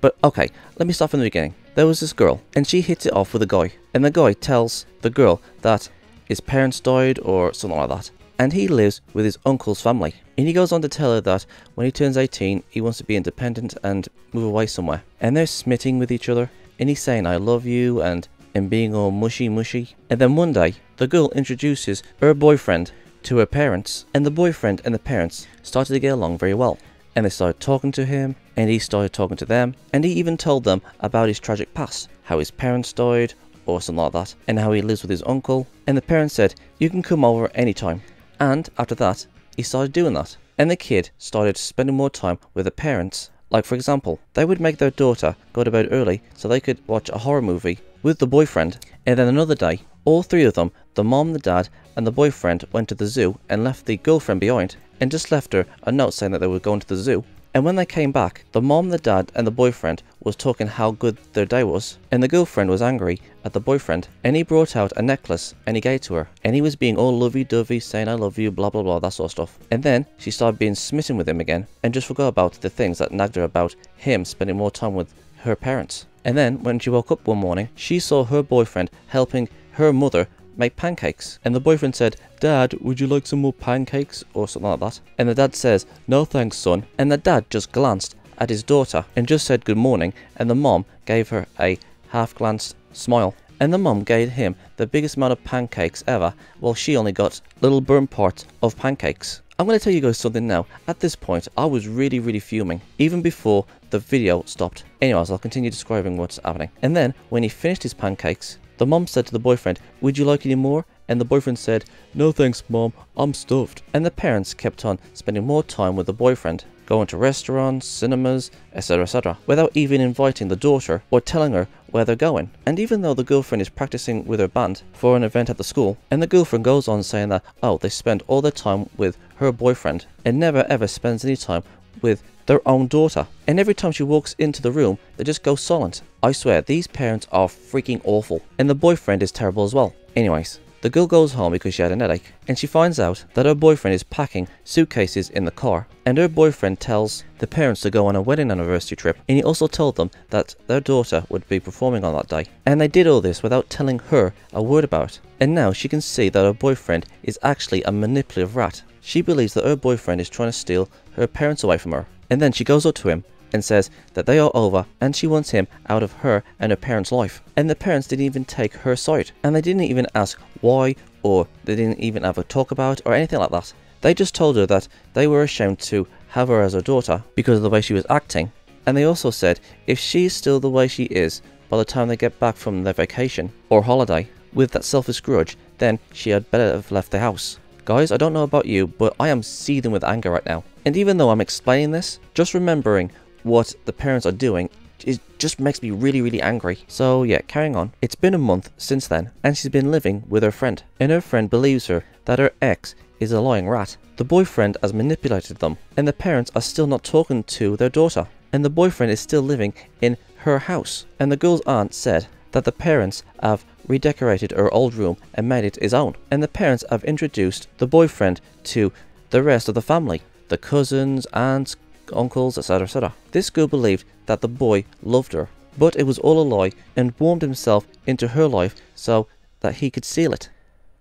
but okay, let me start from the beginning. There was this girl, and she hits it off with a guy, and the guy tells the girl that his parents died or something like that, and he lives with his uncle's family. And he goes on to tell her that when he turns 18, he wants to be independent and move away somewhere. And they're smitting with each other, and he's saying, I love you, and, and being all mushy mushy. And then one day, the girl introduces her boyfriend to her parents, and the boyfriend and the parents started to get along very well. And they started talking to him, and he started talking to them, and he even told them about his tragic past, how his parents died, or something like that, and how he lives with his uncle. And the parents said, You can come over anytime. And after that, he started doing that. And the kid started spending more time with the parents. Like, for example, they would make their daughter go to bed early so they could watch a horror movie with the boyfriend. And then another day, all three of them, the mom, the dad, and the boyfriend, went to the zoo and left the girlfriend behind and just left her a note saying that they were going to the zoo. And when they came back, the mom, the dad, and the boyfriend was talking how good their day was, and the girlfriend was angry at the boyfriend, and he brought out a necklace and he gave it to her, and he was being all lovey-dovey, saying I love you, blah blah blah, that sort of stuff. And then she started being smitten with him again, and just forgot about the things that nagged her about him spending more time with her parents. And then, when she woke up one morning, she saw her boyfriend helping her mother make pancakes. And the boyfriend said, Dad, would you like some more pancakes? Or something like that. And the dad says, No thanks, son. And the dad just glanced at his daughter and just said good morning. And the mom gave her a half glanced smile. And the mom gave him the biggest amount of pancakes ever, while she only got little burnt parts of pancakes. I'm going to tell you guys something now. At this point, I was really, really fuming, even before the video stopped. Anyways, I'll continue describing what's happening. And then, when he finished his pancakes, the mom said to the boyfriend, Would you like any more? And the boyfriend said, No thanks, mom, I'm stuffed. And the parents kept on spending more time with the boyfriend, going to restaurants, cinemas, etc. etc. without even inviting the daughter or telling her where they're going. And even though the girlfriend is practicing with her band for an event at the school, and the girlfriend goes on saying that, oh, they spend all their time with her boyfriend and never ever spends any time with their own daughter. And every time she walks into the room, they just go silent. I swear, these parents are freaking awful. And the boyfriend is terrible as well. Anyways, the girl goes home because she had an headache, and she finds out that her boyfriend is packing suitcases in the car. And her boyfriend tells the parents to go on a wedding anniversary trip, and he also told them that their daughter would be performing on that day. And they did all this without telling her a word about it. And now she can see that her boyfriend is actually a manipulative rat. She believes that her boyfriend is trying to steal her parents away from her. And then she goes up to him and says that they are over and she wants him out of her and her parents' life. And the parents didn't even take her side. And they didn't even ask why or they didn't even have a talk about or anything like that. They just told her that they were ashamed to have her as a daughter because of the way she was acting. And they also said if she's still the way she is by the time they get back from their vacation or holiday with that selfish grudge, then she had better have left the house. Guys, I don't know about you, but I am seething with anger right now. And even though I'm explaining this, just remembering what the parents are doing it just makes me really, really angry. So yeah, carrying on. It's been a month since then, and she's been living with her friend. And her friend believes her that her ex is a lying rat. The boyfriend has manipulated them, and the parents are still not talking to their daughter. And the boyfriend is still living in her house. And the girl's aunt said that the parents have redecorated her old room and made it his own. And the parents have introduced the boyfriend to the rest of the family the cousins, aunts, uncles, etc. etc. This girl believed that the boy loved her, but it was all a lie and warmed himself into her life so that he could seal it.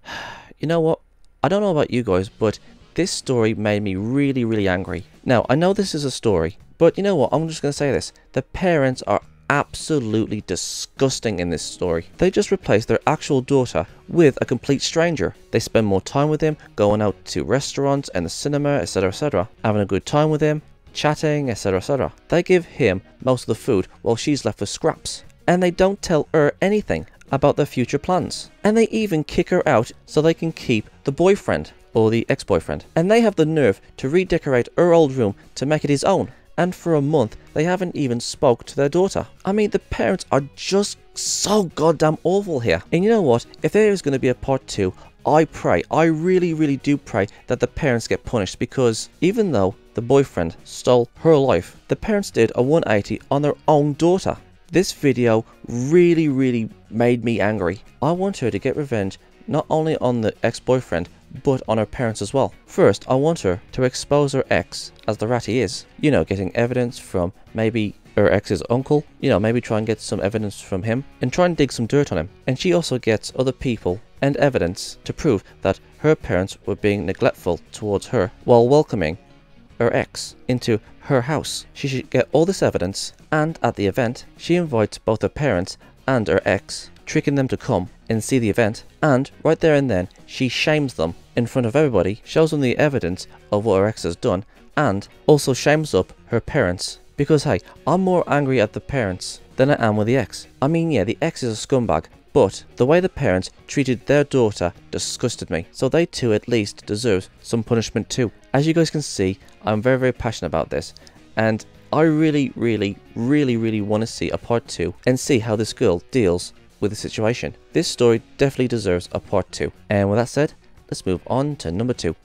you know what? I don't know about you guys, but this story made me really, really angry. Now, I know this is a story, but you know what? I'm just going to say this. The parents are absolutely disgusting in this story. They just replace their actual daughter with a complete stranger. They spend more time with him, going out to restaurants and the cinema, etc. etc. having a good time with him, chatting, etc. etc. They give him most of the food while she's left with scraps. And they don't tell her anything about their future plans. And they even kick her out so they can keep the boyfriend or the ex-boyfriend. And they have the nerve to redecorate her old room to make it his own and for a month they haven't even spoke to their daughter. I mean, the parents are just so goddamn awful here. And you know what? If there is going to be a part two, I pray, I really, really do pray that the parents get punished because even though the boyfriend stole her life, the parents did a 180 on their own daughter. This video really, really made me angry. I want her to get revenge not only on the ex-boyfriend, but on her parents as well. First, I want her to expose her ex as the rat he is. You know, getting evidence from maybe her ex's uncle, you know, maybe try and get some evidence from him and try and dig some dirt on him. And she also gets other people and evidence to prove that her parents were being neglectful towards her while welcoming her ex into her house. She should get all this evidence, and at the event, she invites both her parents and her ex, tricking them to come and see the event, and right there and then, she shames them in front of everybody, shows them the evidence of what her ex has done, and also shames up her parents. Because hey, I'm more angry at the parents than I am with the ex. I mean, yeah, the ex is a scumbag, but the way the parents treated their daughter disgusted me, so they too at least deserve some punishment too. As you guys can see, I'm very very passionate about this, and I really really really really want to see a part 2 and see how this girl deals with the situation. This story definitely deserves a part 2. And with that said, let's move on to number 2.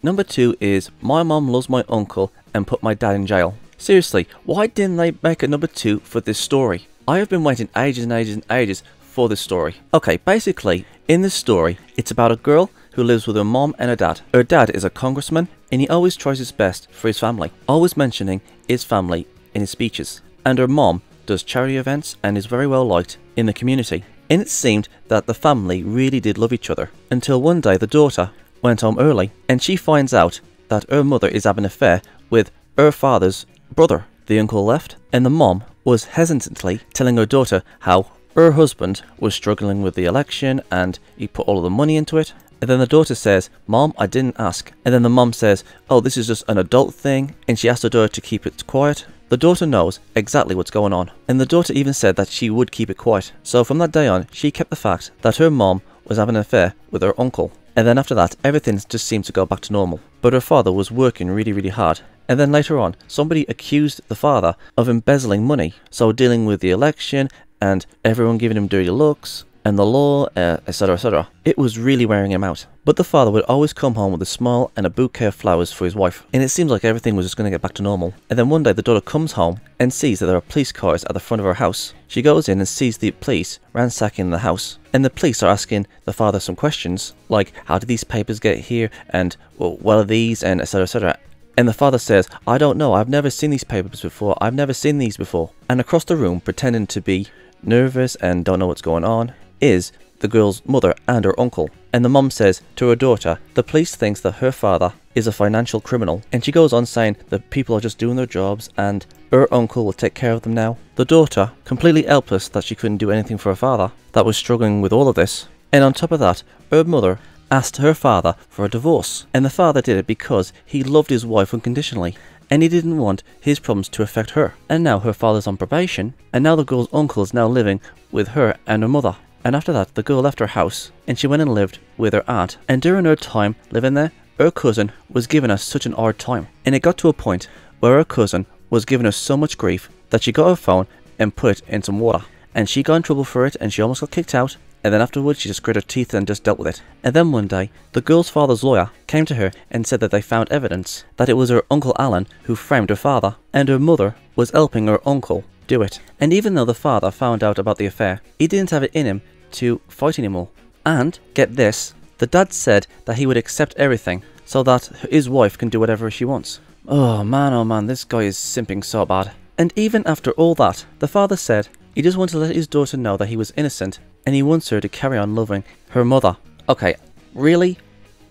Number 2 is My mom loves my uncle and put my dad in jail. Seriously, why didn't they make a number 2 for this story? I have been waiting ages and ages and ages for this story. Okay, basically, in this story, it's about a girl who lives with her mom and her dad. Her dad is a congressman and he always tries his best for his family, always mentioning his family in his speeches. And her mom does charity events and is very well liked in the community. And it seemed that the family really did love each other until one day the daughter went home early and she finds out that her mother is having an affair with her father's brother. The uncle left, and the mom was hesitantly telling her daughter how her husband was struggling with the election and he put all of the money into it. And then the daughter says, Mom, I didn't ask. And then the mom says, Oh, this is just an adult thing. And she asked her daughter to keep it quiet. The daughter knows exactly what's going on. And the daughter even said that she would keep it quiet. So from that day on, she kept the fact that her mom was having an affair with her uncle. And then after that, everything just seemed to go back to normal. But her father was working really, really hard. And then later on, somebody accused the father of embezzling money. So dealing with the election and everyone giving him dirty looks and the law, uh, etc., etc. It was really wearing him out. But the father would always come home with a smile and a bouquet of flowers for his wife, and it seems like everything was just going to get back to normal. And then one day the daughter comes home and sees that there are police cars at the front of her house. She goes in and sees the police ransacking the house, and the police are asking the father some questions, like how did these papers get here, and well, what are these, and etc., etc. And the father says, I don't know, I've never seen these papers before, I've never seen these before. And across the room, pretending to be nervous and don't know what's going on, is the girl's mother and her uncle. And the mom says to her daughter, the police thinks that her father is a financial criminal. And she goes on saying that people are just doing their jobs and her uncle will take care of them now. The daughter, completely helpless that she couldn't do anything for her father, that was struggling with all of this. And on top of that, her mother asked her father for a divorce. And the father did it because he loved his wife unconditionally and he didn't want his problems to affect her. And now her father's on probation, and now the girl's uncle is now living with her and her mother. And after that, the girl left her house and she went and lived with her aunt. And during her time living there, her cousin was giving her such an hard time. And it got to a point where her cousin was giving her so much grief that she got her phone and put it in some water. And she got in trouble for it and she almost got kicked out. And then afterwards, she just grit her teeth and just dealt with it. And then one day, the girl's father's lawyer came to her and said that they found evidence that it was her Uncle Alan who framed her father, and her mother was helping her uncle do it. And even though the father found out about the affair, he didn't have it in him to fight anymore. And, get this, the dad said that he would accept everything so that his wife can do whatever she wants. Oh man, oh man, this guy is simping so bad. And even after all that, the father said he just wants to let his daughter know that he was innocent and he wants her to carry on loving her mother. Okay, really?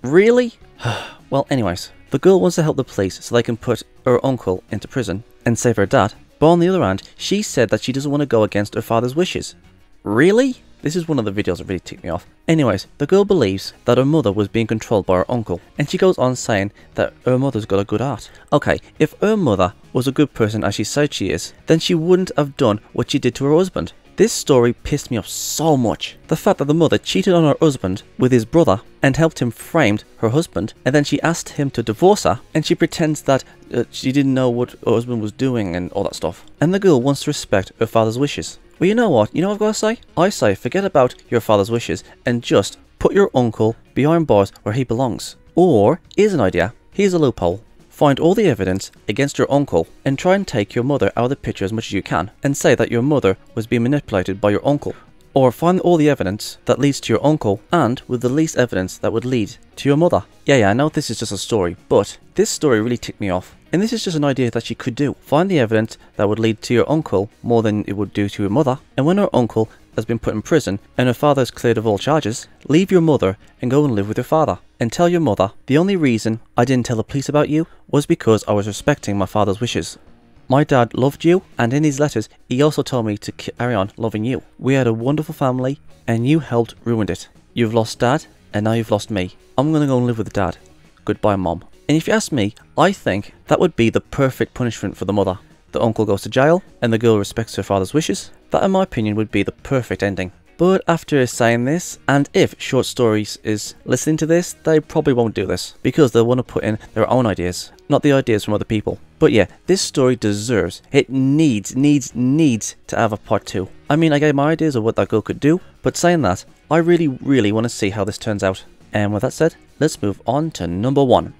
Really? well, anyways, the girl wants to help the police so they can put her uncle into prison and save her dad. But on the other hand, she said that she doesn't want to go against her father's wishes. Really? This is one of the videos that really ticked me off. Anyways, the girl believes that her mother was being controlled by her uncle, and she goes on saying that her mother's got a good heart. Okay, if her mother was a good person as she said she is, then she wouldn't have done what she did to her husband. This story pissed me off so much. The fact that the mother cheated on her husband with his brother and helped him frame her husband, and then she asked him to divorce her, and she pretends that uh, she didn't know what her husband was doing and all that stuff. And the girl wants to respect her father's wishes. Well, you know what? You know what I've got to say? I say forget about your father's wishes and just put your uncle behind bars where he belongs. Or, here's an idea. Here's a loophole. Find all the evidence against your uncle and try and take your mother out of the picture as much as you can and say that your mother was being manipulated by your uncle. or find all the evidence that leads to your uncle and with the least evidence that would lead to your mother. Yeah, yeah, I know this is just a story, but this story really ticked me off. And this is just an idea that you could do. Find the evidence that would lead to your uncle more than it would do to your mother. And when her uncle has been put in prison and her father is cleared of all charges, leave your mother and go and live with your father. And tell your mother, the only reason I didn't tell the police about you was because I was respecting my father's wishes. My dad loved you, and in his letters, he also told me to carry on loving you. We had a wonderful family, and you helped ruin it. You've lost dad, and now you've lost me. I'm gonna go and live with dad. Goodbye, mom. And if you ask me, I think that would be the perfect punishment for the mother. The uncle goes to jail, and the girl respects her father's wishes. That, in my opinion, would be the perfect ending. But after saying this, and if Short Stories is listening to this, they probably won't do this, because they want to put in their own ideas, not the ideas from other people. But yeah, this story deserves, it needs, needs, needs to have a part 2. I mean, I gave my ideas of what that girl could do, but saying that, I really, really want to see how this turns out. And with that said, let's move on to number 1.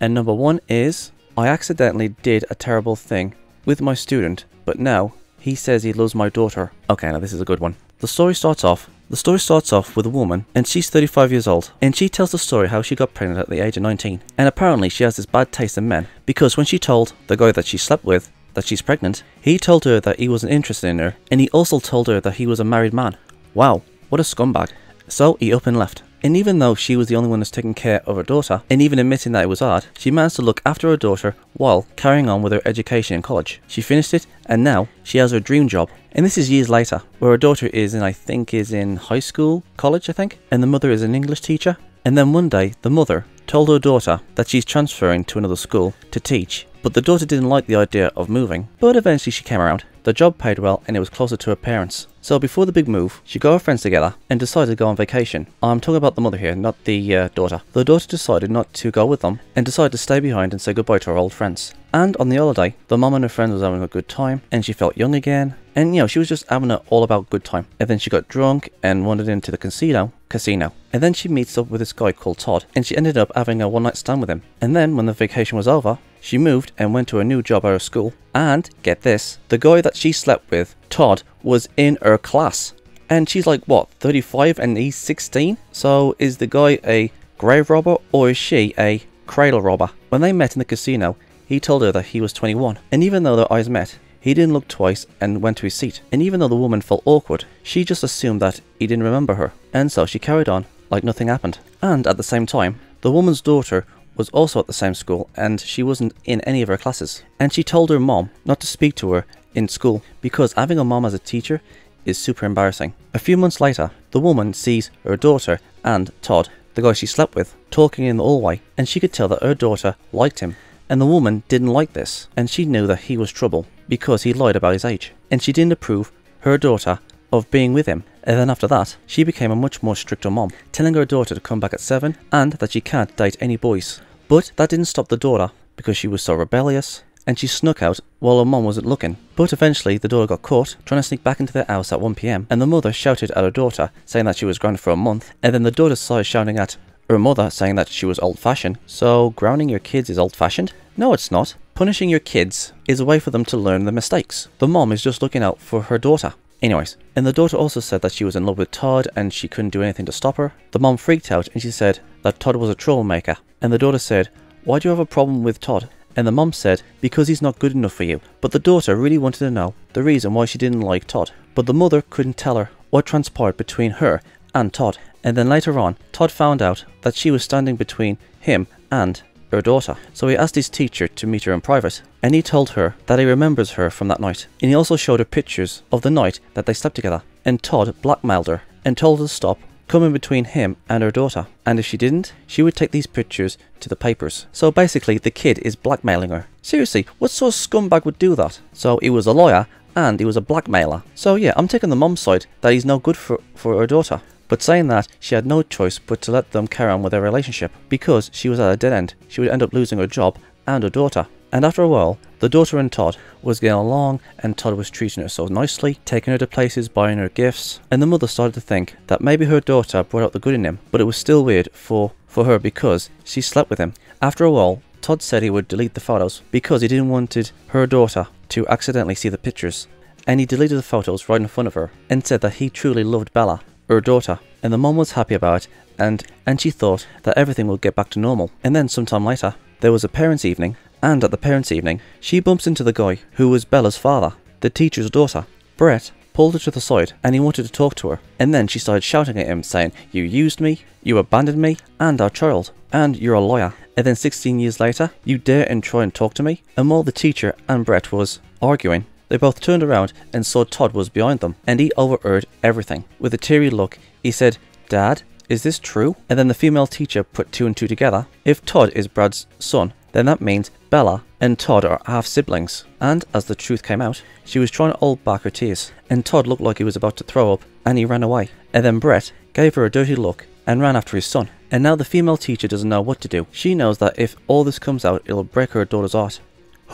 And number 1 is, I accidentally did a terrible thing with my student, but now he says he loves my daughter. Okay, now this is a good one. The story starts off the story starts off with a woman, and she's 35 years old, and she tells the story how she got pregnant at the age of 19. And apparently she has this bad taste in men, because when she told the guy that she slept with that she's pregnant, he told her that he wasn't interested in her, and he also told her that he was a married man. Wow, what a scumbag. So he up and left. And even though she was the only one that's taking care of her daughter, and even admitting that it was hard, she managed to look after her daughter while carrying on with her education in college. She finished it, and now she has her dream job. And this is years later, where her daughter is in, I think, is in high school, college, I think, and the mother is an English teacher. And then one day, the mother told her daughter that she's transferring to another school to teach, but the daughter didn't like the idea of moving. But eventually she came around. The job paid well and it was closer to her parents. So before the big move, she got her friends together and decided to go on vacation. I'm talking about the mother here, not the uh, daughter. The daughter decided not to go with them and decided to stay behind and say goodbye to her old friends. And on the holiday, the mom and her friends was having a good time and she felt young again. And you know, she was just having an all about good time. And then she got drunk and wandered into the casino casino. And then she meets up with this guy called Todd, and she ended up having a one night stand with him. And then, when the vacation was over, she moved and went to a new job out of school. And, get this, the guy that she slept with, Todd, was in her class. And she's like, what, 35 and he's 16? So, is the guy a grave robber or is she a cradle robber? When they met in the casino, he told her that he was 21. And even though their eyes met, he didn't look twice and went to his seat. And even though the woman felt awkward, she just assumed that he didn't remember her. And so she carried on like nothing happened. And at the same time, the woman's daughter was also at the same school and she wasn't in any of her classes. And she told her mom not to speak to her in school because having a mom as a teacher is super embarrassing. A few months later, the woman sees her daughter and Todd, the guy she slept with, talking in the hallway, and she could tell that her daughter liked him and the woman didn't like this, and she knew that he was trouble because he lied about his age. And she didn't approve her daughter of being with him. And then after that, she became a much more stricter mom, telling her daughter to come back at 7 and that she can't date any boys. But that didn't stop the daughter because she was so rebellious and she snuck out while her mom wasn't looking. But eventually, the daughter got caught trying to sneak back into their house at 1pm, and the mother shouted at her daughter, saying that she was grounded for a month, and then the daughter started shouting at her mother saying that she was old fashioned. So, grounding your kids is old fashioned? No, it's not. Punishing your kids is a way for them to learn their mistakes. The mom is just looking out for her daughter. Anyways, and the daughter also said that she was in love with Todd and she couldn't do anything to stop her. The mom freaked out and she said that Todd was a troublemaker. And the daughter said, Why do you have a problem with Todd? And the mom said, Because he's not good enough for you. But the daughter really wanted to know the reason why she didn't like Todd. But the mother couldn't tell her what transpired between her and Todd. And then later on, Todd found out that she was standing between him and her daughter. So he asked his teacher to meet her in private, and he told her that he remembers her from that night. And he also showed her pictures of the night that they slept together. And Todd blackmailed her and told her to stop coming between him and her daughter. And if she didn't, she would take these pictures to the papers. So basically, the kid is blackmailing her. Seriously, what sort of scumbag would do that? So he was a lawyer and he was a blackmailer. So yeah, I'm taking the mom's side that he's no good for, for her daughter. But saying that, she had no choice but to let them carry on with their relationship, because she was at a dead end. She would end up losing her job and her daughter. And after a while, the daughter and Todd was getting along, and Todd was treating her so nicely, taking her to places, buying her gifts, and the mother started to think that maybe her daughter brought out the good in him, but it was still weird for, for her because she slept with him. After a while, Todd said he would delete the photos because he didn't wanted her daughter to accidentally see the pictures. And he deleted the photos right in front of her and said that he truly loved Bella, her daughter. And the mom was happy about it and, and she thought that everything would get back to normal. And then sometime later, there was a parents' evening and at the parents' evening, she bumps into the guy who was Bella's father, the teacher's daughter. Brett pulled her to the side and he wanted to talk to her. And then she started shouting at him, saying, You used me, you abandoned me, and our child, and you're a liar. And then 16 years later, you dare and try and talk to me? And while the teacher and Brett was arguing, they both turned around and saw Todd was behind them, and he overheard everything. With a teary look, he said, Dad, is this true? And then the female teacher put two and two together. If Todd is Brad's son, then that means Bella and Todd are half siblings. And as the truth came out, she was trying to hold back her tears, and Todd looked like he was about to throw up, and he ran away. And then Brett gave her a dirty look and ran after his son. And now the female teacher doesn't know what to do. She knows that if all this comes out, it'll break her daughter's heart.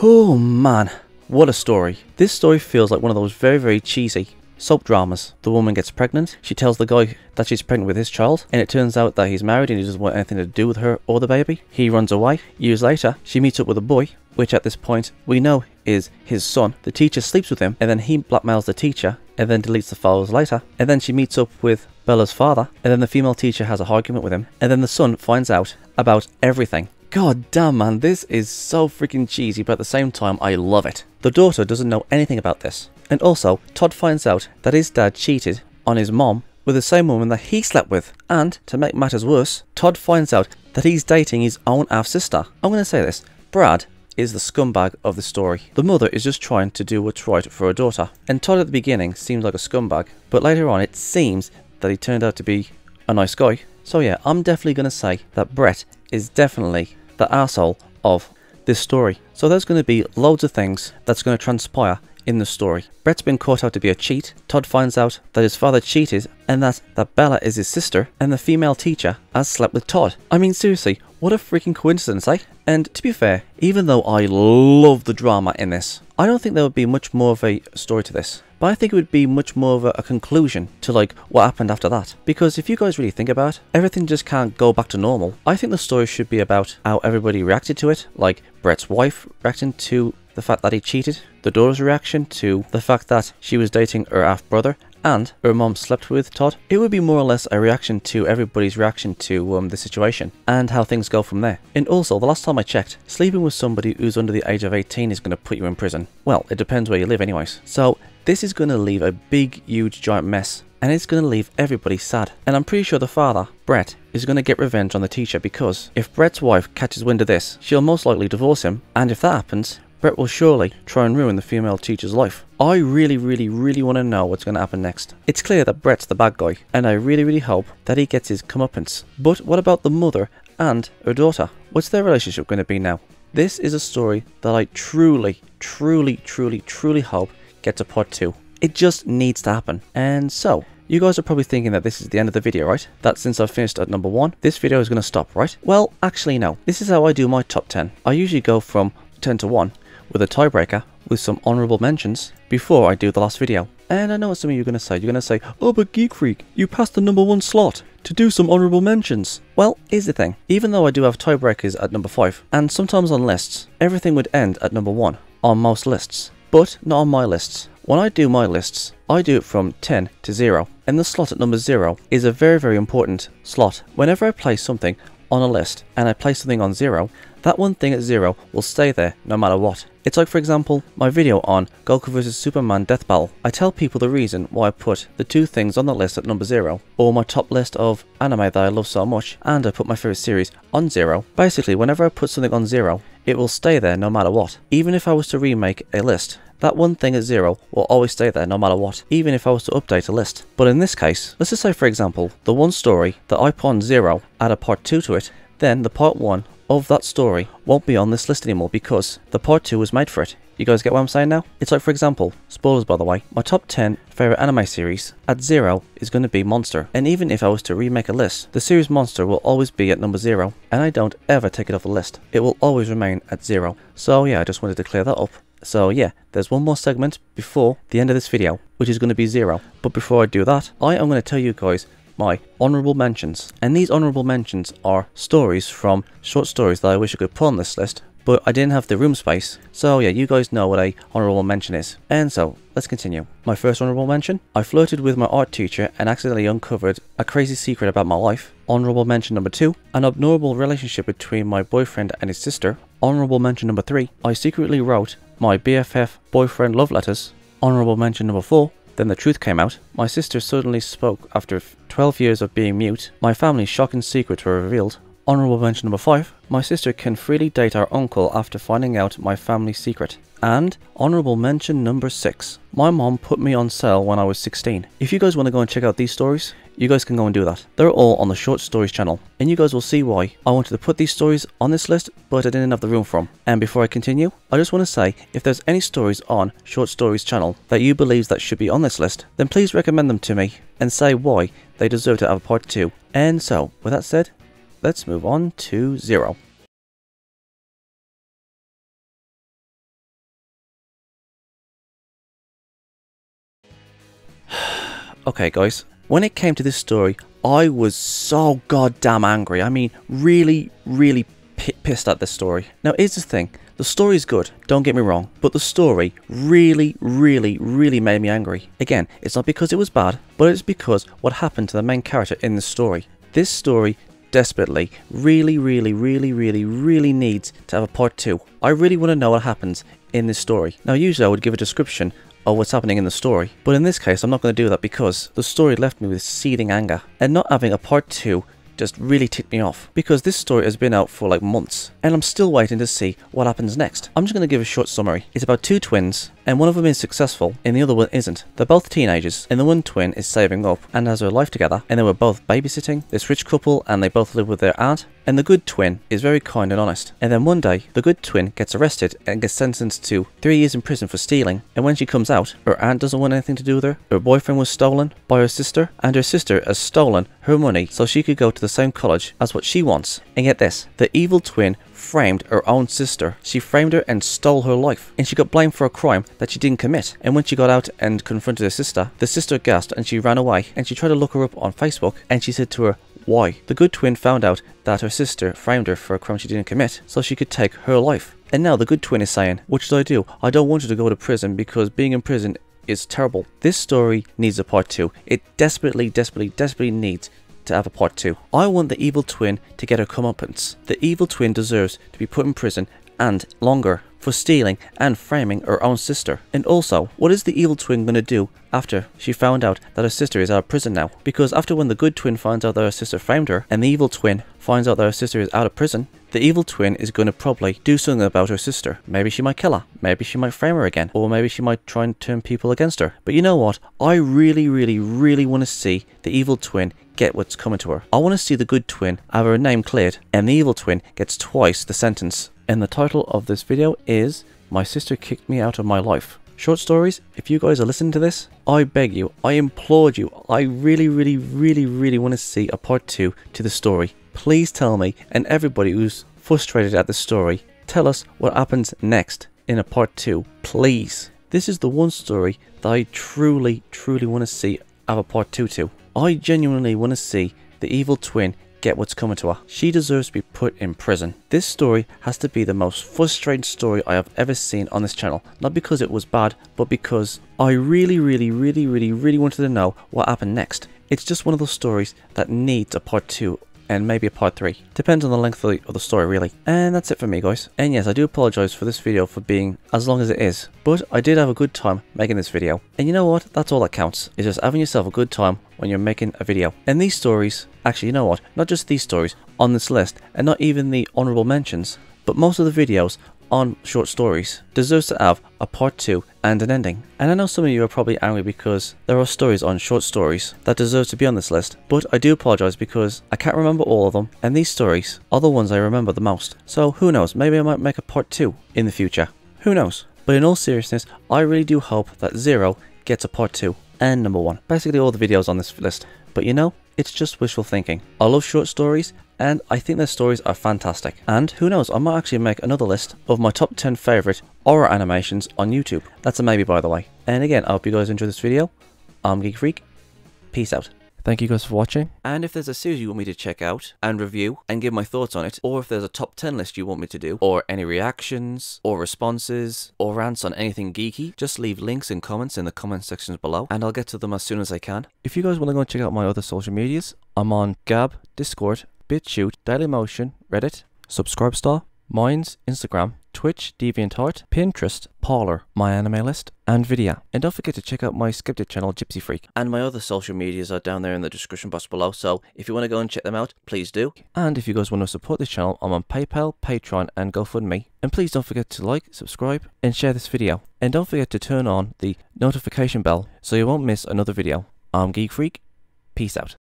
Oh man, what a story. This story feels like one of those very, very cheesy soap dramas. The woman gets pregnant, she tells the guy that she's pregnant with his child, and it turns out that he's married and he doesn't want anything to do with her or the baby. He runs away. Years later, she meets up with a boy, which at this point we know is his son. The teacher sleeps with him, and then he blackmails the teacher, and then deletes the files later. And then she meets up with Bella's father, and then the female teacher has an argument with him, and then the son finds out about everything. God damn, man, this is so freaking cheesy, but at the same time, I love it. The daughter doesn't know anything about this. And also, Todd finds out that his dad cheated on his mom with the same woman that he slept with. And, to make matters worse, Todd finds out that he's dating his own half sister. I'm going to say this Brad is the scumbag of the story. The mother is just trying to do what's right for her daughter. And Todd at the beginning seems like a scumbag, but later on it seems that he turned out to be a nice guy. So yeah, I'm definitely going to say that Brett is definitely the asshole of this story. So there's going to be loads of things that's going to transpire in the story. Brett's been caught out to be a cheat. Todd finds out that his father cheated and that, that Bella is his sister and the female teacher has slept with Todd. I mean seriously, what a freaking coincidence, eh? And to be fair, even though I love the drama in this, I don't think there would be much more of a story to this. But I think it would be much more of a, conclusion to like what happened after that. Because if you guys really think about it, everything just can't go back to normal. I think the story should be about how everybody reacted to it, like Brett's wife reacting to the fact that he cheated, the daughter's reaction to the fact that she was dating her half brother, and her mom slept with Todd, it would be more or less a reaction to everybody's reaction to um, the situation and how things go from there. And also, the last time I checked, sleeping with somebody who's under the age of 18 is going to put you in prison. Well, it depends where you live anyways. So this is going to leave a big, huge, giant mess and it's going to leave everybody sad. And I'm pretty sure the father, Brett, is going to get revenge on the teacher because if Brett's wife catches wind of this, she'll most likely divorce him, and if that happens, Brett will surely try and ruin the female teacher's life. I really, really, really want to know what's going to happen next. It's clear that Brett's the bad guy, and I really, really hope that he gets his comeuppance. But what about the mother and her daughter? What's their relationship going to be now? This is a story that I truly, truly, truly, truly hope gets a part 2. It just needs to happen. And so, you guys are probably thinking that this is the end of the video, right? That since I've finished at number 1, this video is going to stop, right? Well, actually no. This is how I do my top 10. I usually go from 10 to 1, with a tiebreaker with some honourable mentions before I do the last video. And I know what some of you are going to say. You're going to say, oh, but Geek Freak, you passed the number one slot to do some honourable mentions. Well, here's the thing. Even though I do have tiebreakers at number 5, and sometimes on lists, everything would end at number 1 on most lists, but not on my lists. When I do my lists, I do it from 10 to 0, and the slot at number 0 is a very very important slot. Whenever I place something on a list and I place something on 0, that one thing at 0 will stay there no matter what. It's like for example, my video on Goku vs Superman Death Battle. I tell people the reason why I put the two things on the list at number 0, or my top list of anime that I love so much, and I put my favourite series on 0. Basically, whenever I put something on 0, it will stay there no matter what. Even if I was to remake a list, that one thing at zero will always stay there no matter what, even if I was to update a list. But in this case, let's just say for example, the one story that I put on zero, add a part 2 to it, then the part 1 of that story won't be on this list anymore because the part 2 was made for it. You guys get what I'm saying now? It's like for example, spoilers by the way, my top 10 favourite anime series at 0 is going to be Monster. And even if I was to remake a list, the series Monster will always be at number 0 and I don't ever take it off the list. It will always remain at 0. So yeah, I just wanted to clear that up. So yeah, there's one more segment before the end of this video, which is going to be 0. But before I do that, I am going to tell you guys my honorable mentions. And these honorable mentions are stories from short stories that I wish I could put on this list, but I didn't have the room space. So yeah, you guys know what a honorable mention is. And so, let's continue. My first honorable mention, I flirted with my art teacher and accidentally uncovered a crazy secret about my life. Honorable mention number two, an abnormal relationship between my boyfriend and his sister. Honorable mention number three, I secretly wrote my BFF boyfriend love letters. Honorable mention number four, then the truth came out. My sister suddenly spoke after 12 years of being mute. My family's shocking secrets were revealed. Honorable mention number 5. My sister can freely date our uncle after finding out my family secret. And honorable mention number 6. My mom put me on sale when I was 16. If you guys want to go and check out these stories, you guys can go and do that. They're all on the Short Stories channel, and you guys will see why I wanted to put these stories on this list, but I didn't have the room for them. And before I continue, I just want to say, if there's any stories on Short Stories channel that you believe that should be on this list, then please recommend them to me, and say why they deserve to have a part 2. And so, with that said, let's move on to Zero. okay guys, when it came to this story, I was so goddamn angry. I mean, really, really pissed at this story. Now, here's the thing. The story is good, don't get me wrong, but the story really, really, really made me angry. Again, it's not because it was bad, but it's because what happened to the main character in the story. This story desperately, really, really, really, really, really needs to have a part 2. I really want to know what happens in this story. Now usually I would give a description of what's happening in the story, but in this case I'm not going to do that because the story left me with seething anger, and not having a part 2 just really ticked me off because this story has been out for like months and I'm still waiting to see what happens next. I'm just going to give a short summary. It's about two twins and one of them is successful and the other one isn't. They're both teenagers and the one twin is saving up and has her life together and they were both babysitting this rich couple and they both live with their aunt and the good twin is very kind and honest. And then one day, the good twin gets arrested and gets sentenced to three years in prison for stealing. And when she comes out, her aunt doesn't want anything to do with her. Her boyfriend was stolen by her sister, and her sister has stolen her money so she could go to the same college as what she wants. And get this, the evil twin framed her own sister. She framed her and stole her life, and she got blamed for a crime that she didn't commit. And when she got out and confronted her sister, the sister gasped and she ran away. And she tried to look her up on Facebook, and she said to her, why? The good twin found out that her sister framed her for a crime she didn't commit, so she could take her life. And now the good twin is saying, What should I do? I don't want her to go to prison because being in prison is terrible. This story needs a part 2. It desperately, desperately, desperately needs to have a part 2. I want the evil twin to get her comeuppance. The evil twin deserves to be put in prison and longer for stealing and framing her own sister. And also, what is the evil twin going to do after she found out that her sister is out of prison now? Because after when the good twin finds out that her sister framed her, and the evil twin finds out that her sister is out of prison, the evil twin is going to probably do something about her sister. Maybe she might kill her. Maybe she might frame her again. Or maybe she might try and turn people against her. But you know what? I really, really, really want to see the evil twin get what's coming to her. I want to see the good twin have her name cleared and the evil twin gets twice the sentence and the title of this video is My Sister Kicked Me Out of My Life. Short stories, if you guys are listening to this, I beg you, I implore you, I really, really, really, really want to see a part 2 to the story. Please tell me, and everybody who's frustrated at the story, tell us what happens next in a part 2, please. This is the one story that I truly, truly want to see have a part 2 to. I genuinely want to see the evil twin get what's coming to her. She deserves to be put in prison. This story has to be the most frustrating story I have ever seen on this channel. Not because it was bad, but because I really, really, really, really, really wanted to know what happened next. It's just one of those stories that needs a part 2 and maybe a part 3. Depends on the length of the, story really. And that's it for me guys. And yes, I do apologise for this video for being as long as it is. But I did have a good time making this video. And you know what? That's all that counts. Is just having yourself a good time when you're making a video. And these stories, actually you know what? Not just these stories on this list and not even the honourable mentions. But most of the videos on short stories deserves to have a part 2 and an ending. And I know some of you are probably angry because there are stories on short stories that deserve to be on this list, but I do apologise because I can't remember all of them, and these stories are the ones I remember the most. So who knows, maybe I might make a part 2 in the future. Who knows? But in all seriousness, I really do hope that Zero gets a part 2 and number 1. Basically all the videos on this list. But you know, it's just wishful thinking. I love short stories and I think their stories are fantastic. And who knows, I might actually make another list of my top 10 favourite horror animations on YouTube. That's a maybe by the way. And again, I hope you guys enjoyed this video. I'm Geek Freak. Peace out. Thank you guys for watching. And if there's a series you want me to check out and review and give my thoughts on it, or if there's a top 10 list you want me to do, or any reactions, or responses, or rants on anything geeky, just leave links and comments in the comment sections below, and I'll get to them as soon as I can. If you guys want to go and check out my other social medias, I'm on Gab, Discord, BitChute, Dailymotion, Reddit, Subscribestar, Minds, Instagram, Twitch, DeviantArt, Pinterest, Parler, My Anime List, and Videa. And don't forget to check out my Skeptic channel, Gypsy Freak. And my other social medias are down there in the description box below, so if you want to go and check them out, please do. And if you guys want to support this channel, I'm on PayPal, Patreon, and GoFundMe. And please don't forget to like, subscribe, and share this video. And don't forget to turn on the notification bell so you won't miss another video. I'm Geek Freak. Peace out.